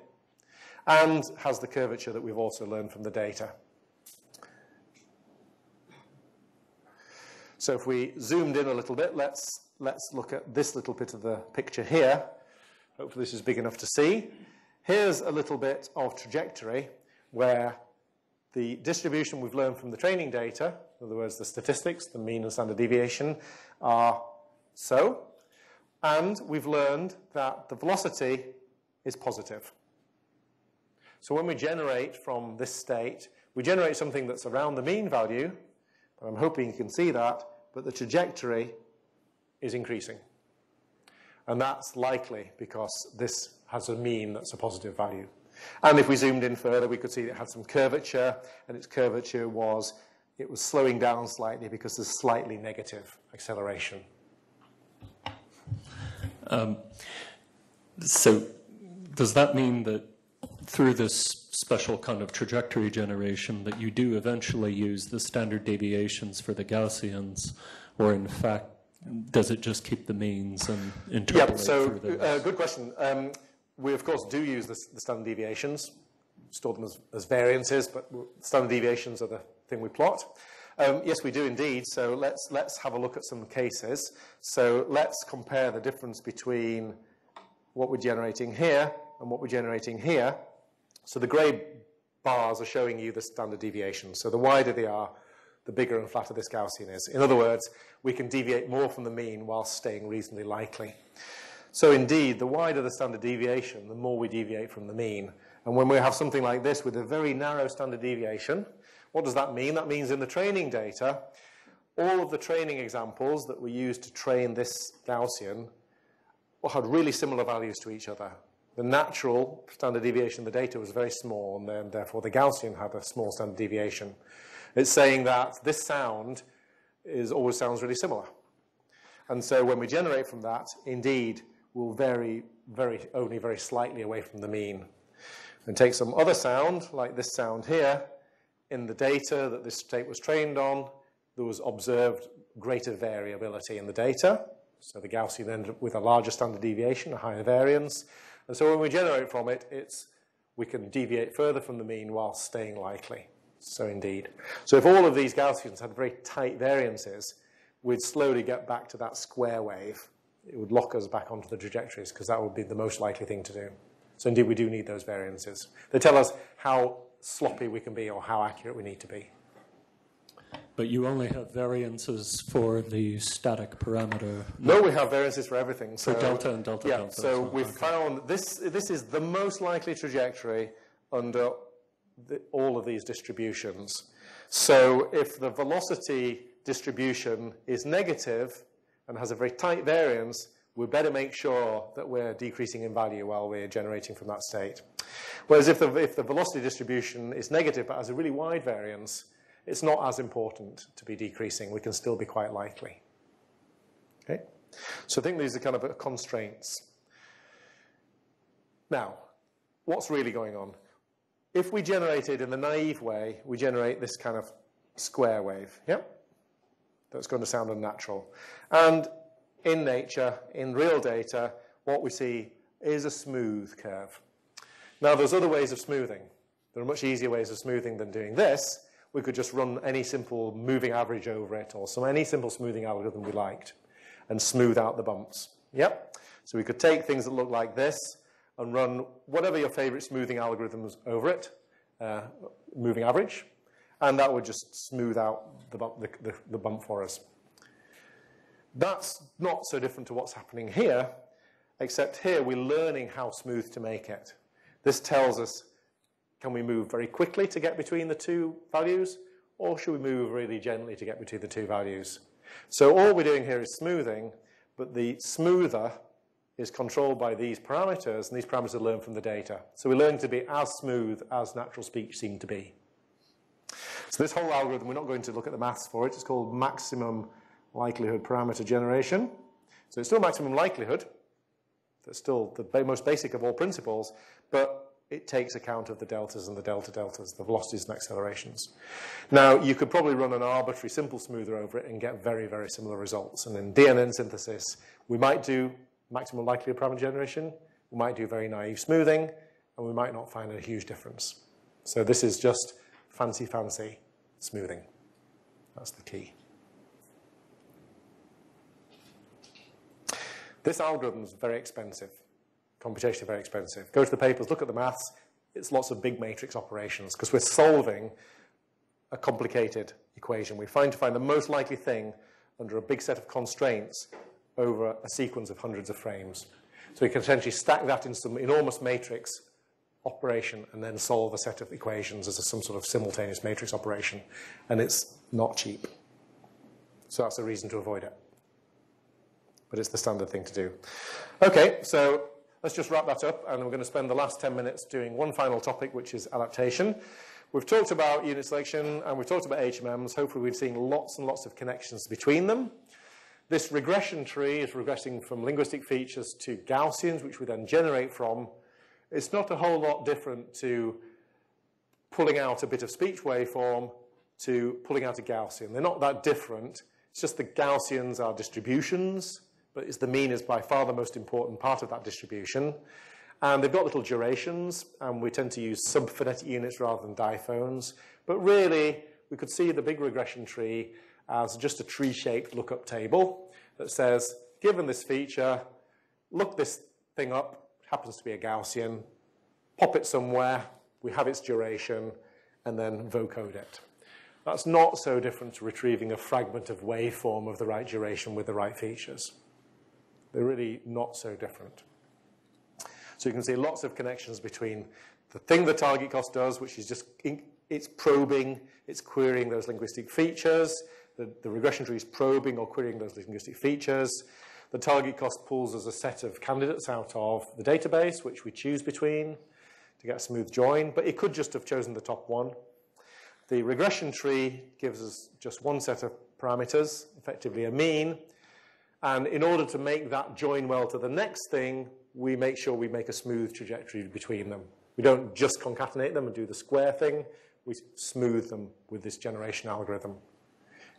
and has the curvature that we've also learned from the data. So if we zoomed in a little bit, let's, let's look at this little bit of the picture here. Hopefully this is big enough to see. Here's a little bit of trajectory where the distribution we've learned from the training data, in other words, the statistics, the mean and standard deviation, are so. And we've learned that the velocity is positive. So when we generate from this state, we generate something that's around the mean value, I'm hoping you can see that, but the trajectory is increasing. And that's likely because this has a mean that's a positive value. And if we zoomed in further, we could see it had some curvature, and its curvature was, it was slowing down slightly because there's slightly negative acceleration. Um, so does that mean that through this special kind of trajectory generation that you do eventually use the standard deviations for the Gaussians, or in fact, does it just keep the means and interpolate yeah, so through those? Uh, good question. Um, we of course do use the, the standard deviations, store them as, as, variances, but standard deviations are the thing we plot. Um, yes, we do indeed. So let's let's have a look at some cases. So let's compare the difference between what we're generating here and what we're generating here. So the grey bars are showing you the standard deviation. So the wider they are, the bigger and flatter this Gaussian is. In other words, we can deviate more from the mean while staying reasonably likely. So indeed, the wider the standard deviation, the more we deviate from the mean. And when we have something like this with a very narrow standard deviation, what does that mean? That means in the training data, all of the training examples that we used to train this Gaussian had really similar values to each other. The natural standard deviation of the data was very small, and therefore the Gaussian had a small standard deviation. It's saying that this sound is always sounds really similar. And so when we generate from that, indeed, we'll vary very, only very slightly away from the mean. And take some other sound, like this sound here, in the data that this tape was trained on, there was observed greater variability in the data. So the Gaussian ended up with a larger standard deviation, a higher variance. And so when we generate from it, it's, we can deviate further from the mean while staying likely. So indeed. So if all of these Gaussians had very tight variances, we'd slowly get back to that square wave. It would lock us back onto the trajectories because that would be the most likely thing to do. So indeed, we do need those variances. They tell us how sloppy we can be or how accurate we need to be. But you only have variances for the static parameter. No, we have variances for everything. For delta and delta yeah, delta. So so- we've okay. found this, this is the most likely trajectory under the, all of these distributions. So if the velocity distribution is negative and has a very tight variance, we better make sure that we're decreasing in value while we're generating from that state. Whereas if the, if the velocity distribution is negative but has a really wide variance, it's not as important to be decreasing. We can still be quite likely. Okay? So I think these are kind of constraints. Now, what's really going on? If we generated in the naive way, we generate this kind of square wave, yep? That's going to sound unnatural. And in nature, in real data, what we see is a smooth curve. Now, there's other ways of smoothing. There are much easier ways of smoothing than doing this. We could just run any simple moving average over it or some any simple smoothing algorithm we liked and smooth out the bumps. Yep. So we could take things that look like this and run whatever your favorite smoothing algorithms over it, uh, moving average, and that would just smooth out the bump, the, the, the bump for us. That's not so different to what's happening here, except here we're learning how smooth to make it. This tells us, can we move very quickly to get between the two values, or should we move really gently to get between the two values? So all we're doing here is smoothing, but the smoother is controlled by these parameters, and these parameters are learned from the data. So we're learning to be as smooth as natural speech seemed to be. So this whole algorithm, we're not going to look at the maths for it. It's called maximum likelihood parameter generation. So it's still maximum likelihood. That's still the most basic of all principles, but it takes account of the deltas and the delta deltas, the velocities and accelerations. Now, you could probably run an arbitrary simple smoother over it and get very, very similar results. And in DNN synthesis, we might do maximum likelihood parameter generation, we might do very naive smoothing, and we might not find a huge difference. So this is just fancy, fancy smoothing. That's the key. This algorithm is very expensive, computationally very expensive. Go to the papers, look at the maths. It's lots of big matrix operations because we're solving a complicated equation. We're trying to find the most likely thing under a big set of constraints over a sequence of hundreds of frames. So we can essentially stack that in some enormous matrix operation and then solve a set of equations as a, some sort of simultaneous matrix operation. And it's not cheap. So that's a reason to avoid it. But it's the standard thing to do. Okay, so let's just wrap that up, and we're going to spend the last 10 minutes doing one final topic, which is adaptation. We've talked about unit selection, and we've talked about HMMs. Hopefully, we've seen lots and lots of connections between them. This regression tree is regressing from linguistic features to Gaussians, which we then generate from. It's not a whole lot different to pulling out a bit of speech waveform to pulling out a Gaussian. They're not that different. It's just the Gaussians are distributions, but it's the mean is by far the most important part of that distribution. And they've got little durations, and we tend to use subphonetic units rather than diphones. But really, we could see the big regression tree as just a tree-shaped lookup table that says, given this feature, look this thing up, happens to be a Gaussian, pop it somewhere, we have its duration, and then vocode it. That's not so different to retrieving a fragment of waveform of the right duration with the right features. They're really not so different. So you can see lots of connections between the thing the target cost does, which is just it's probing, it's querying those linguistic features. The, the regression tree is probing or querying those linguistic features. The target cost pulls us a set of candidates out of the database, which we choose between to get a smooth join, but it could just have chosen the top one. The regression tree gives us just one set of parameters, effectively a mean, and in order to make that join well to the next thing, we make sure we make a smooth trajectory between them. We don't just concatenate them and do the square thing, we smooth them with this generation algorithm.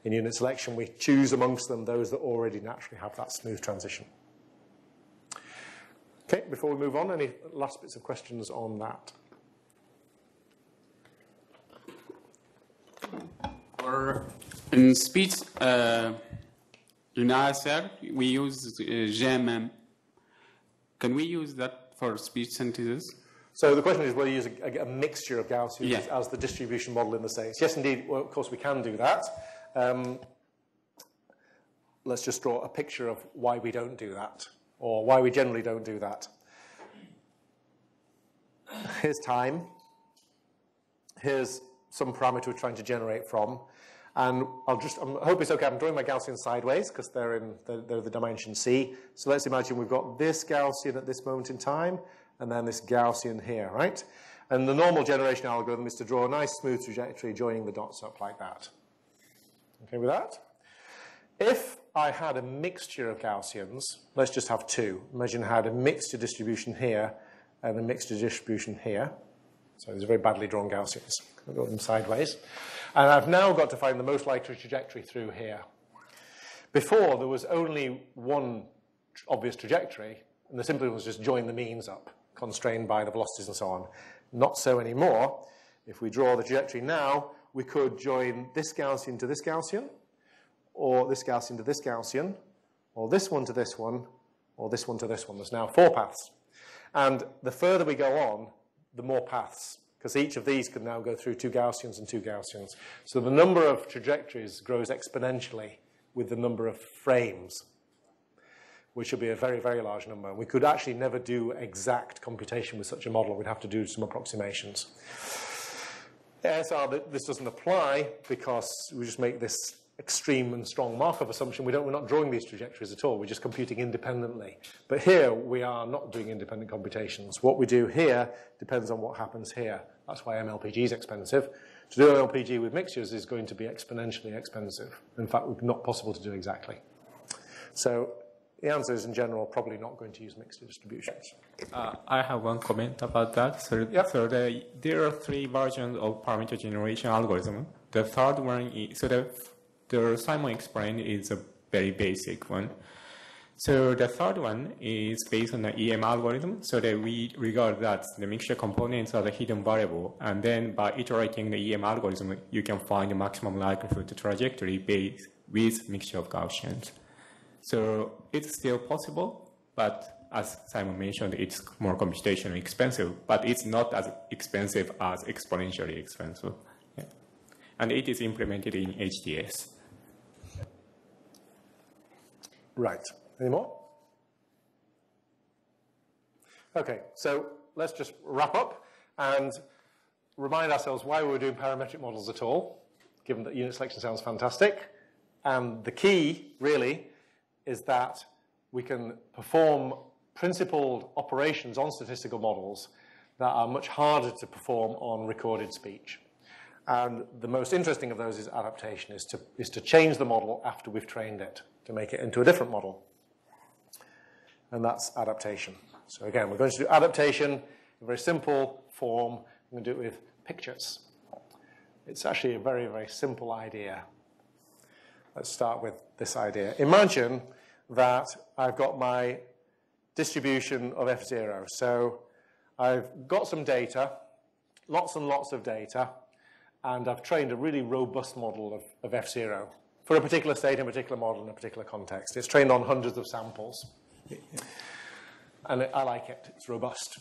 In unit selection, we choose amongst them those that already naturally have that smooth transition. Okay, before we move on, any last bits of questions on that? For in speech uh, in ASR, we use uh, GMM. Can we use that for speech synthesis? So the question is whether you use a, a, a mixture of Gaussians Yeah. as the distribution model in the states. Yes, indeed. Well, of course, we can do that. Um, let's just draw a picture of why we don't do that, or why we generally don't do that. Here's time. Here's some parameter we're trying to generate from. And I'll just, I hope it's okay, I'm drawing my Gaussian sideways because they're in, they're, they're the dimension C. So let's imagine we've got this Gaussian at this moment in time, and then this Gaussian here, right? And the normal generation algorithm is to draw a nice smooth trajectory joining the dots up like that. Okay with that? If I had a mixture of Gaussians, let's just have two. Imagine I had a mixture distribution here and a mixture distribution here. So these are very badly drawn Gaussians. I've got them sideways. And I've now got to find the most likely trajectory through here. Before, there was only one obvious trajectory, and the simplest was just join the means up, constrained by the velocities and so on. Not so anymore. If we draw the trajectory now, we could join this Gaussian to this Gaussian, or this Gaussian to this Gaussian, or this one to this one, or this one to this one. There's now four paths. And the further we go on, the more paths, because each of these can now go through two Gaussians and two Gaussians. So the number of trajectories grows exponentially with the number of frames, which would be a very, very large number. We could actually never do exact computation with such a model. We'd have to do some approximations. ASR, this doesn't apply because we just make this extreme and strong Markov assumption. We don't, we're not drawing these trajectories at all. We're just computing independently. But here, we are not doing independent computations. What we do here depends on what happens here. That's why MLPG is expensive. To do MLPG with mixtures is going to be exponentially expensive. In fact, not possible to do exactly. So the answer is, in general, probably not going to use mixture distributions. Uh, I have one comment about that. So, Yeah. so the, there are three versions of parameter generation algorithm. The third one is, so the, the Simon explained is a very basic one. So the third one is based on the EM algorithm, so that we regard that the mixture components are the hidden variable, and then by iterating the EM algorithm, you can find the maximum likelihood trajectory based with mixture of Gaussians. So it's still possible, but as Simon mentioned, it's more computationally expensive, but it's not as expensive as exponentially expensive. Yeah. And it is implemented in HTS. Right. Any more? Okay, so let's just wrap up and remind ourselves why we're doing parametric models at all, given that unit selection sounds fantastic. And the key, really, is that we can perform principled operations on statistical models that are much harder to perform on recorded speech. And the most interesting of those is adaptation, is to, is to change the model after we've trained it, to make it into a different model. And that's adaptation. So again, we're going to do adaptation in a very simple form. I'm going to do it with pictures. It's actually a very, very simple idea. Let's start with this idea. Imagine that I've got my distribution of F0. So I've got some data, lots and lots of data, and I've trained a really robust model of, of F0 for a particular state, a particular model, in a particular context. It's trained on hundreds of samples. And I like it, it's robust.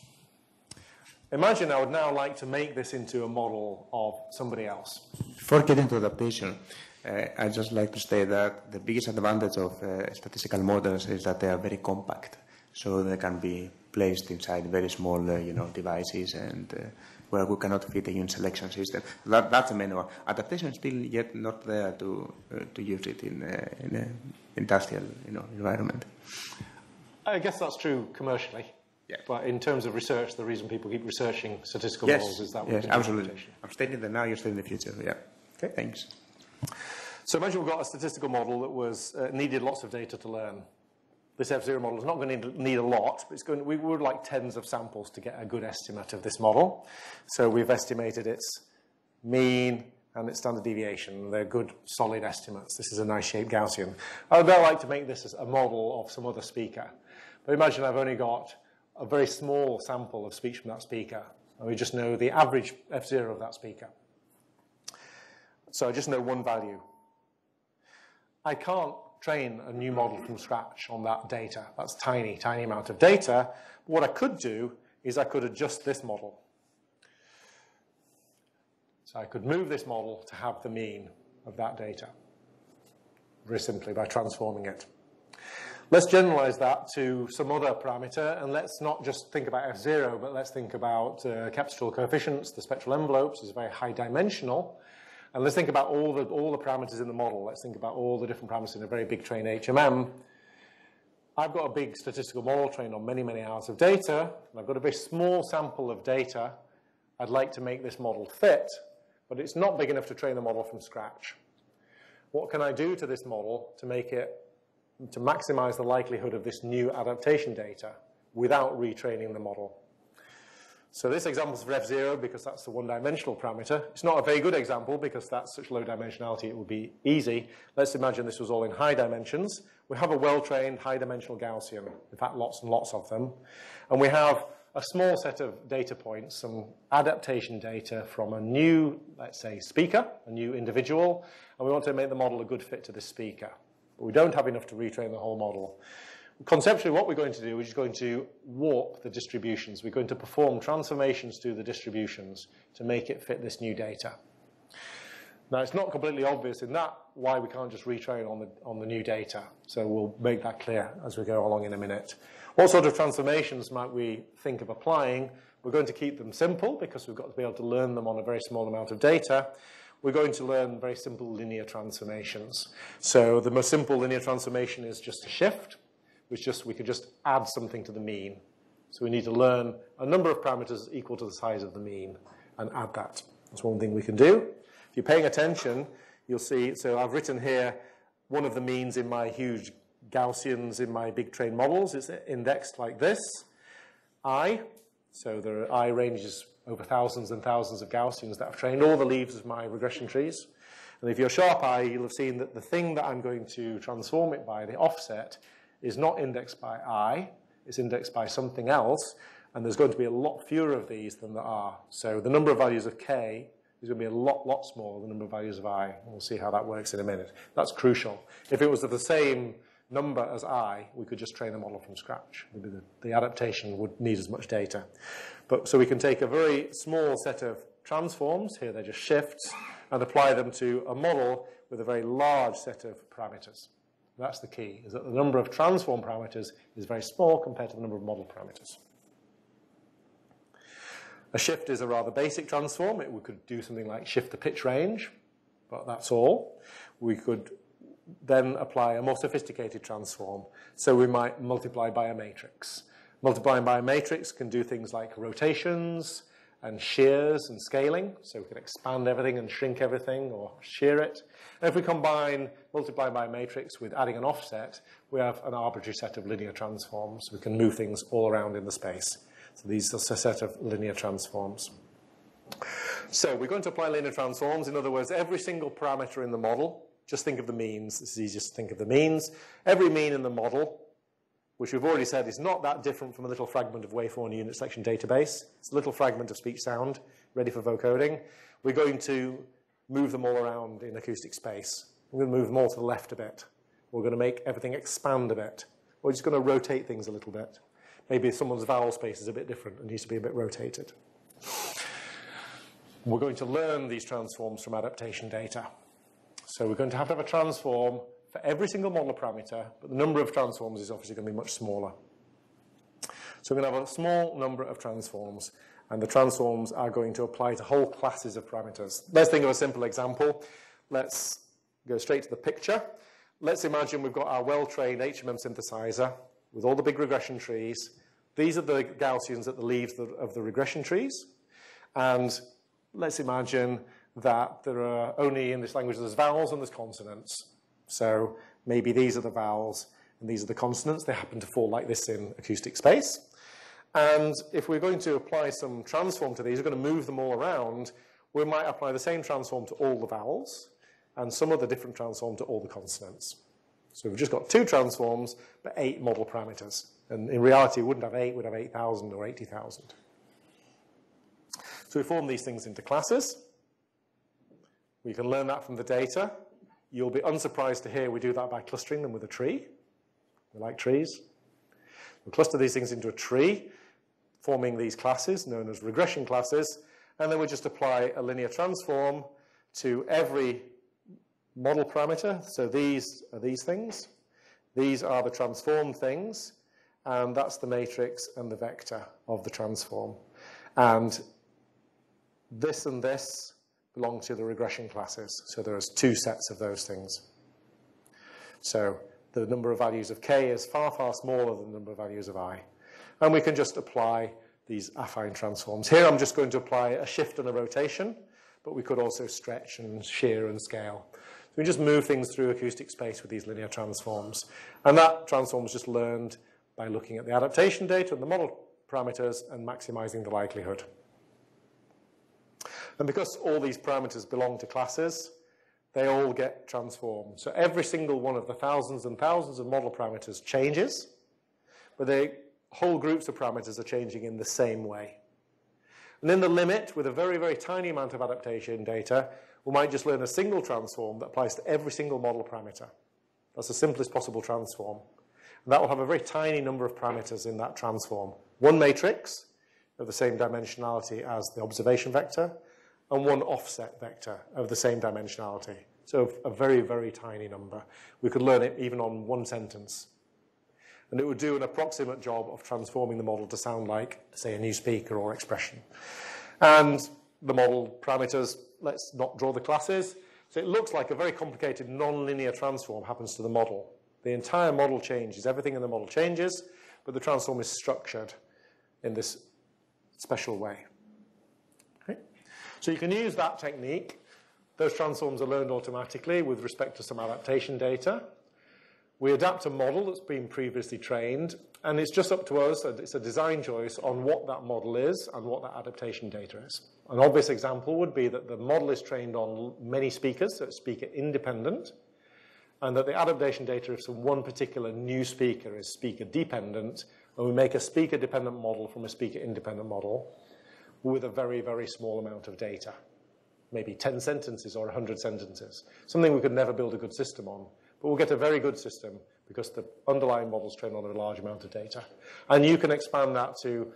Imagine I would now like to make this into a model of somebody else. Before getting to adaptation, uh, I'd just like to say that the biggest advantage of uh, statistical models is that they are very compact, so they can be placed inside very small, uh, you know, devices, and uh, where we cannot fit a unit selection system. That, that's the main one. Adaptation is still yet not there to, uh, to use it in, uh, in an industrial you know, environment. I guess that's true commercially. Yeah. But in terms of research, the reason people keep researching statistical Yes, models is that yes, absolutely. I'm stating that now, you're stating the future. Yeah. Okay. Thanks. So imagine we've got a statistical model that was uh, needed lots of data to learn. This F0 model is not going to need a lot, but it's going, we would like tens of samples to get a good estimate of this model. So we've estimated its mean and its standard deviation. They're good, solid estimates. This is a nice shaped Gaussian. I'd now like to make this as a model of some other speaker. But imagine I've only got a very small sample of speech from that speaker, and we just know the average F0 of that speaker. So I just know one value. I can't train a new model from scratch on that data. That's tiny, tiny amount of data. What I could do is I could adjust this model. So I could move this model to have the mean of that data, very simply by transforming it. Let's generalize that to some other parameter, and let's not just think about F0, but let's think about uh, cepstral coefficients, the spectral envelopes is very high dimensional. And let's think about all the, all the parameters in the model. Let's think about all the different parameters in a very big train HMM. I've got a big statistical model trained on many, many hours of data, and I've got a very small sample of data. I'd like to make this model fit, but it's not big enough to train the model from scratch. What can I do to this model to make it, to maximize the likelihood of this new adaptation data without retraining the model? So this example is for F0 because that's the one-dimensional parameter. It's not a very good example because that's such low dimensionality it would be easy. Let's imagine this was all in high dimensions. We have a well-trained high-dimensional Gaussian, in fact lots and lots of them. And we have a small set of data points, some adaptation data from a new, let's say, speaker, a new individual, and we want to make the model a good fit to the speaker. But we don't have enough to retrain the whole model. Conceptually, what we're going to do is just going to warp the distributions. We're going to perform transformations to the distributions to make it fit this new data. Now, it's not completely obvious in that why we can't just retrain on the, on the new data. So we'll make that clear as we go along in a minute. What sort of transformations might we think of applying? We're going to keep them simple because we've got to be able to learn them on a very small amount of data. We're going to learn very simple linear transformations. So the most simple linear transformation is just a shift which just we could just add something to the mean. So we need to learn a number of parameters equal to the size of the mean and add that. That's one thing we can do. If you're paying attention, you'll see, so I've written here one of the means in my huge Gaussians in my big train models. It's indexed like this, I. So there are I ranges over thousands and thousands of Gaussians that I've trained, all the leaves of my regression trees. And if you're sharp eye, you'll have seen that the thing that I'm going to transform it by, the offset, is not indexed by i, it's indexed by something else, and there's going to be a lot fewer of these than there are. So the number of values of k is going to be a lot, lot smaller than the number of values of i. We'll see how that works in a minute. That's crucial. If it was of the same number as i, we could just train the model from scratch. The, the adaptation would need as much data. But so we can take a very small set of transforms, here they're just shifts, and apply them to a model with a very large set of parameters. That's the key, is that the number of transform parameters is very small compared to the number of model parameters. A shift is a rather basic transform. It, we could do something like shift the pitch range, but that's all. We could then apply a more sophisticated transform. So we might multiply by a matrix. Multiplying by a matrix can do things like rotations and shears and scaling. So we can expand everything and shrink everything or shear it. And if we combine multiply by a matrix with adding an offset, we have an arbitrary set of linear transforms. We can move things all around in the space. So these are a set of linear transforms. So we're going to apply linear transforms. In other words, every single parameter in the model, just think of the means. This is easiest to think of the means. Every mean in the model, which we've already said is not that different from a little fragment of waveform unit selection database. It's a little fragment of speech sound ready for vocoding. We're going to move them all around in acoustic space. We're going to move them all to the left a bit. We're going to make everything expand a bit. We're just going to rotate things a little bit. Maybe someone's vowel space is a bit different and needs to be a bit rotated. We're going to learn these transforms from adaptation data. So we're going to have to have a transform for every single model parameter, but the number of transforms is obviously going to be much smaller. So we're going to have a small number of transforms, And the transforms are going to apply to whole classes of parameters. Let's think of a simple example. Let's go straight to the picture. Let's imagine we've got our well-trained HMM synthesizer with all the big regression trees. These are the Gaussians at the leaves of the regression trees. And let's imagine that there are only in this language there's vowels and there's consonants. So maybe these are the vowels and these are the consonants. They happen to fall like this in acoustic space. And if we're going to apply some transform to these, we're going to move them all around, we might apply the same transform to all the vowels and some other different transform to all the consonants. So we've just got two transforms, but eight model parameters. And in reality, we wouldn't have eight, we'd have 8,000 or 80,000. So we form these things into classes. We can learn that from the data. You'll be unsurprised to hear we do that by clustering them with a tree. We like trees. We cluster these things into a tree, forming these classes known as regression classes, and then we just apply a linear transform to every model parameter. So these are these things. These are the transform things, and that's the matrix and the vector of the transform. And this and this belong to the regression classes. So there's two sets of those things. So the number of values of k is far, far smaller than the number of values of i. And we can just apply these affine transforms. Here I'm just going to apply a shift and a rotation, but we could also stretch and shear and scale. So we just move things through acoustic space with these linear transforms. And that transform is just learned by looking at the adaptation data and the model parameters and maximizing the likelihood. And because all these parameters belong to classes, they all get transformed. So every single one of the thousands and thousands of model parameters changes, but the whole groups of parameters are changing in the same way. And in the limit, with a very, very tiny amount of adaptation data, we might just learn a single transform that applies to every single model parameter. That's the simplest possible transform. And that will have a very tiny number of parameters in that transform. One matrix of the same dimensionality as the observation vector, and one offset vector of the same dimensionality. So a very, very tiny number. We could learn it even on one sentence. And it would do an approximate job of transforming the model to sound like, say, a new speaker or expression. And the model parameters, let's not draw the classes. So it looks like a very complicated nonlinear transform happens to the model. The entire model changes, everything in the model changes, but the transform is structured in this special way. So you can use that technique. Those transforms are learned automatically with respect to some adaptation data. We adapt a model that's been previously trained, and it's just up to us, it's a design choice on what that model is and what that adaptation data is. An obvious example would be that the model is trained on many speakers, so it's speaker independent, and that the adaptation data of some one particular new speaker is speaker dependent, and we make a speaker dependent model from a speaker independent model with a very, very small amount of data. Maybe 10 sentences or 100 sentences. Something we could never build a good system on. But we'll get a very good system because the underlying model's trained on a large amount of data. And you can expand that to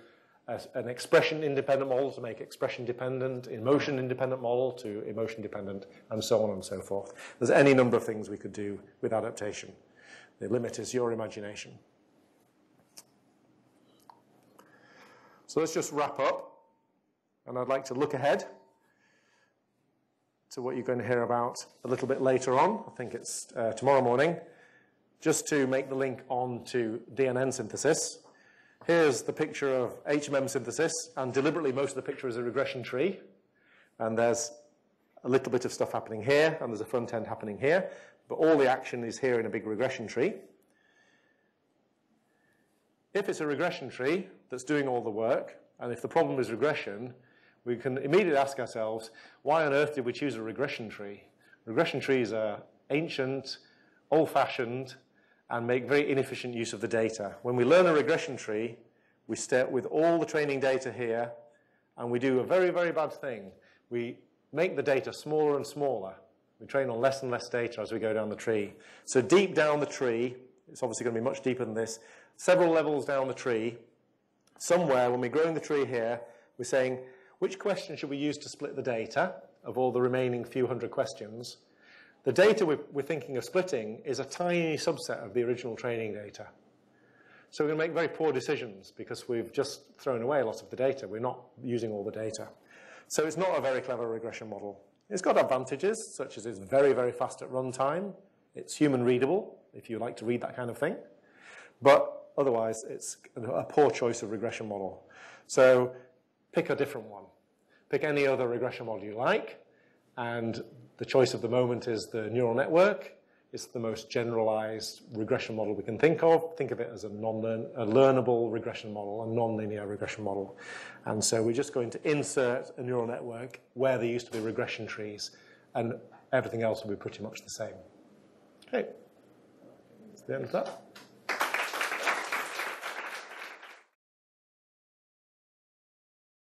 a, an expression independent model to make expression dependent, emotion independent model to emotion dependent, and so on and so forth. There's any number of things we could do with adaptation. The limit is your imagination. So let's just wrap up. And I'd like to look ahead to what you're going to hear about a little bit later on. I think it's uh, tomorrow morning. Just to make the link on to DNN synthesis. Here's the picture of HMM synthesis, and deliberately most of the picture is a regression tree. And there's a little bit of stuff happening here, and there's a front end happening here, but all the action is here in a big regression tree. If it's a regression tree that's doing all the work, and if the problem is regression, we can immediately ask ourselves, why on earth did we choose a regression tree? Regression trees are ancient, old-fashioned, and make very inefficient use of the data. When we learn a regression tree, we start with all the training data here, and we do a very, very bad thing. We make the data smaller and smaller. We train on less and less data as we go down the tree. So deep down the tree, it's obviously going to be much deeper than this, several levels down the tree, somewhere when we're growing the tree here, we're saying, which question should we use to split the data of all the remaining few hundred questions? The data we're, we're thinking of splitting is a tiny subset of the original training data. So we're going to make very poor decisions because we've just thrown away a lot of the data. We're not using all the data. So it's not a very clever regression model. It's got advantages, such as it's very, very fast at runtime. It's human readable, if you like to read that kind of thing. But otherwise, it's a poor choice of regression model. So pick a different one. Pick any other regression model you like, and the choice of the moment is the neural network. It's the most generalized regression model we can think of. Think of it as a, non-learn, a learnable regression model, a non-linear regression model. And so we're just going to insert a neural network where there used to be regression trees, and everything else will be pretty much the same. Okay. That's the end of that.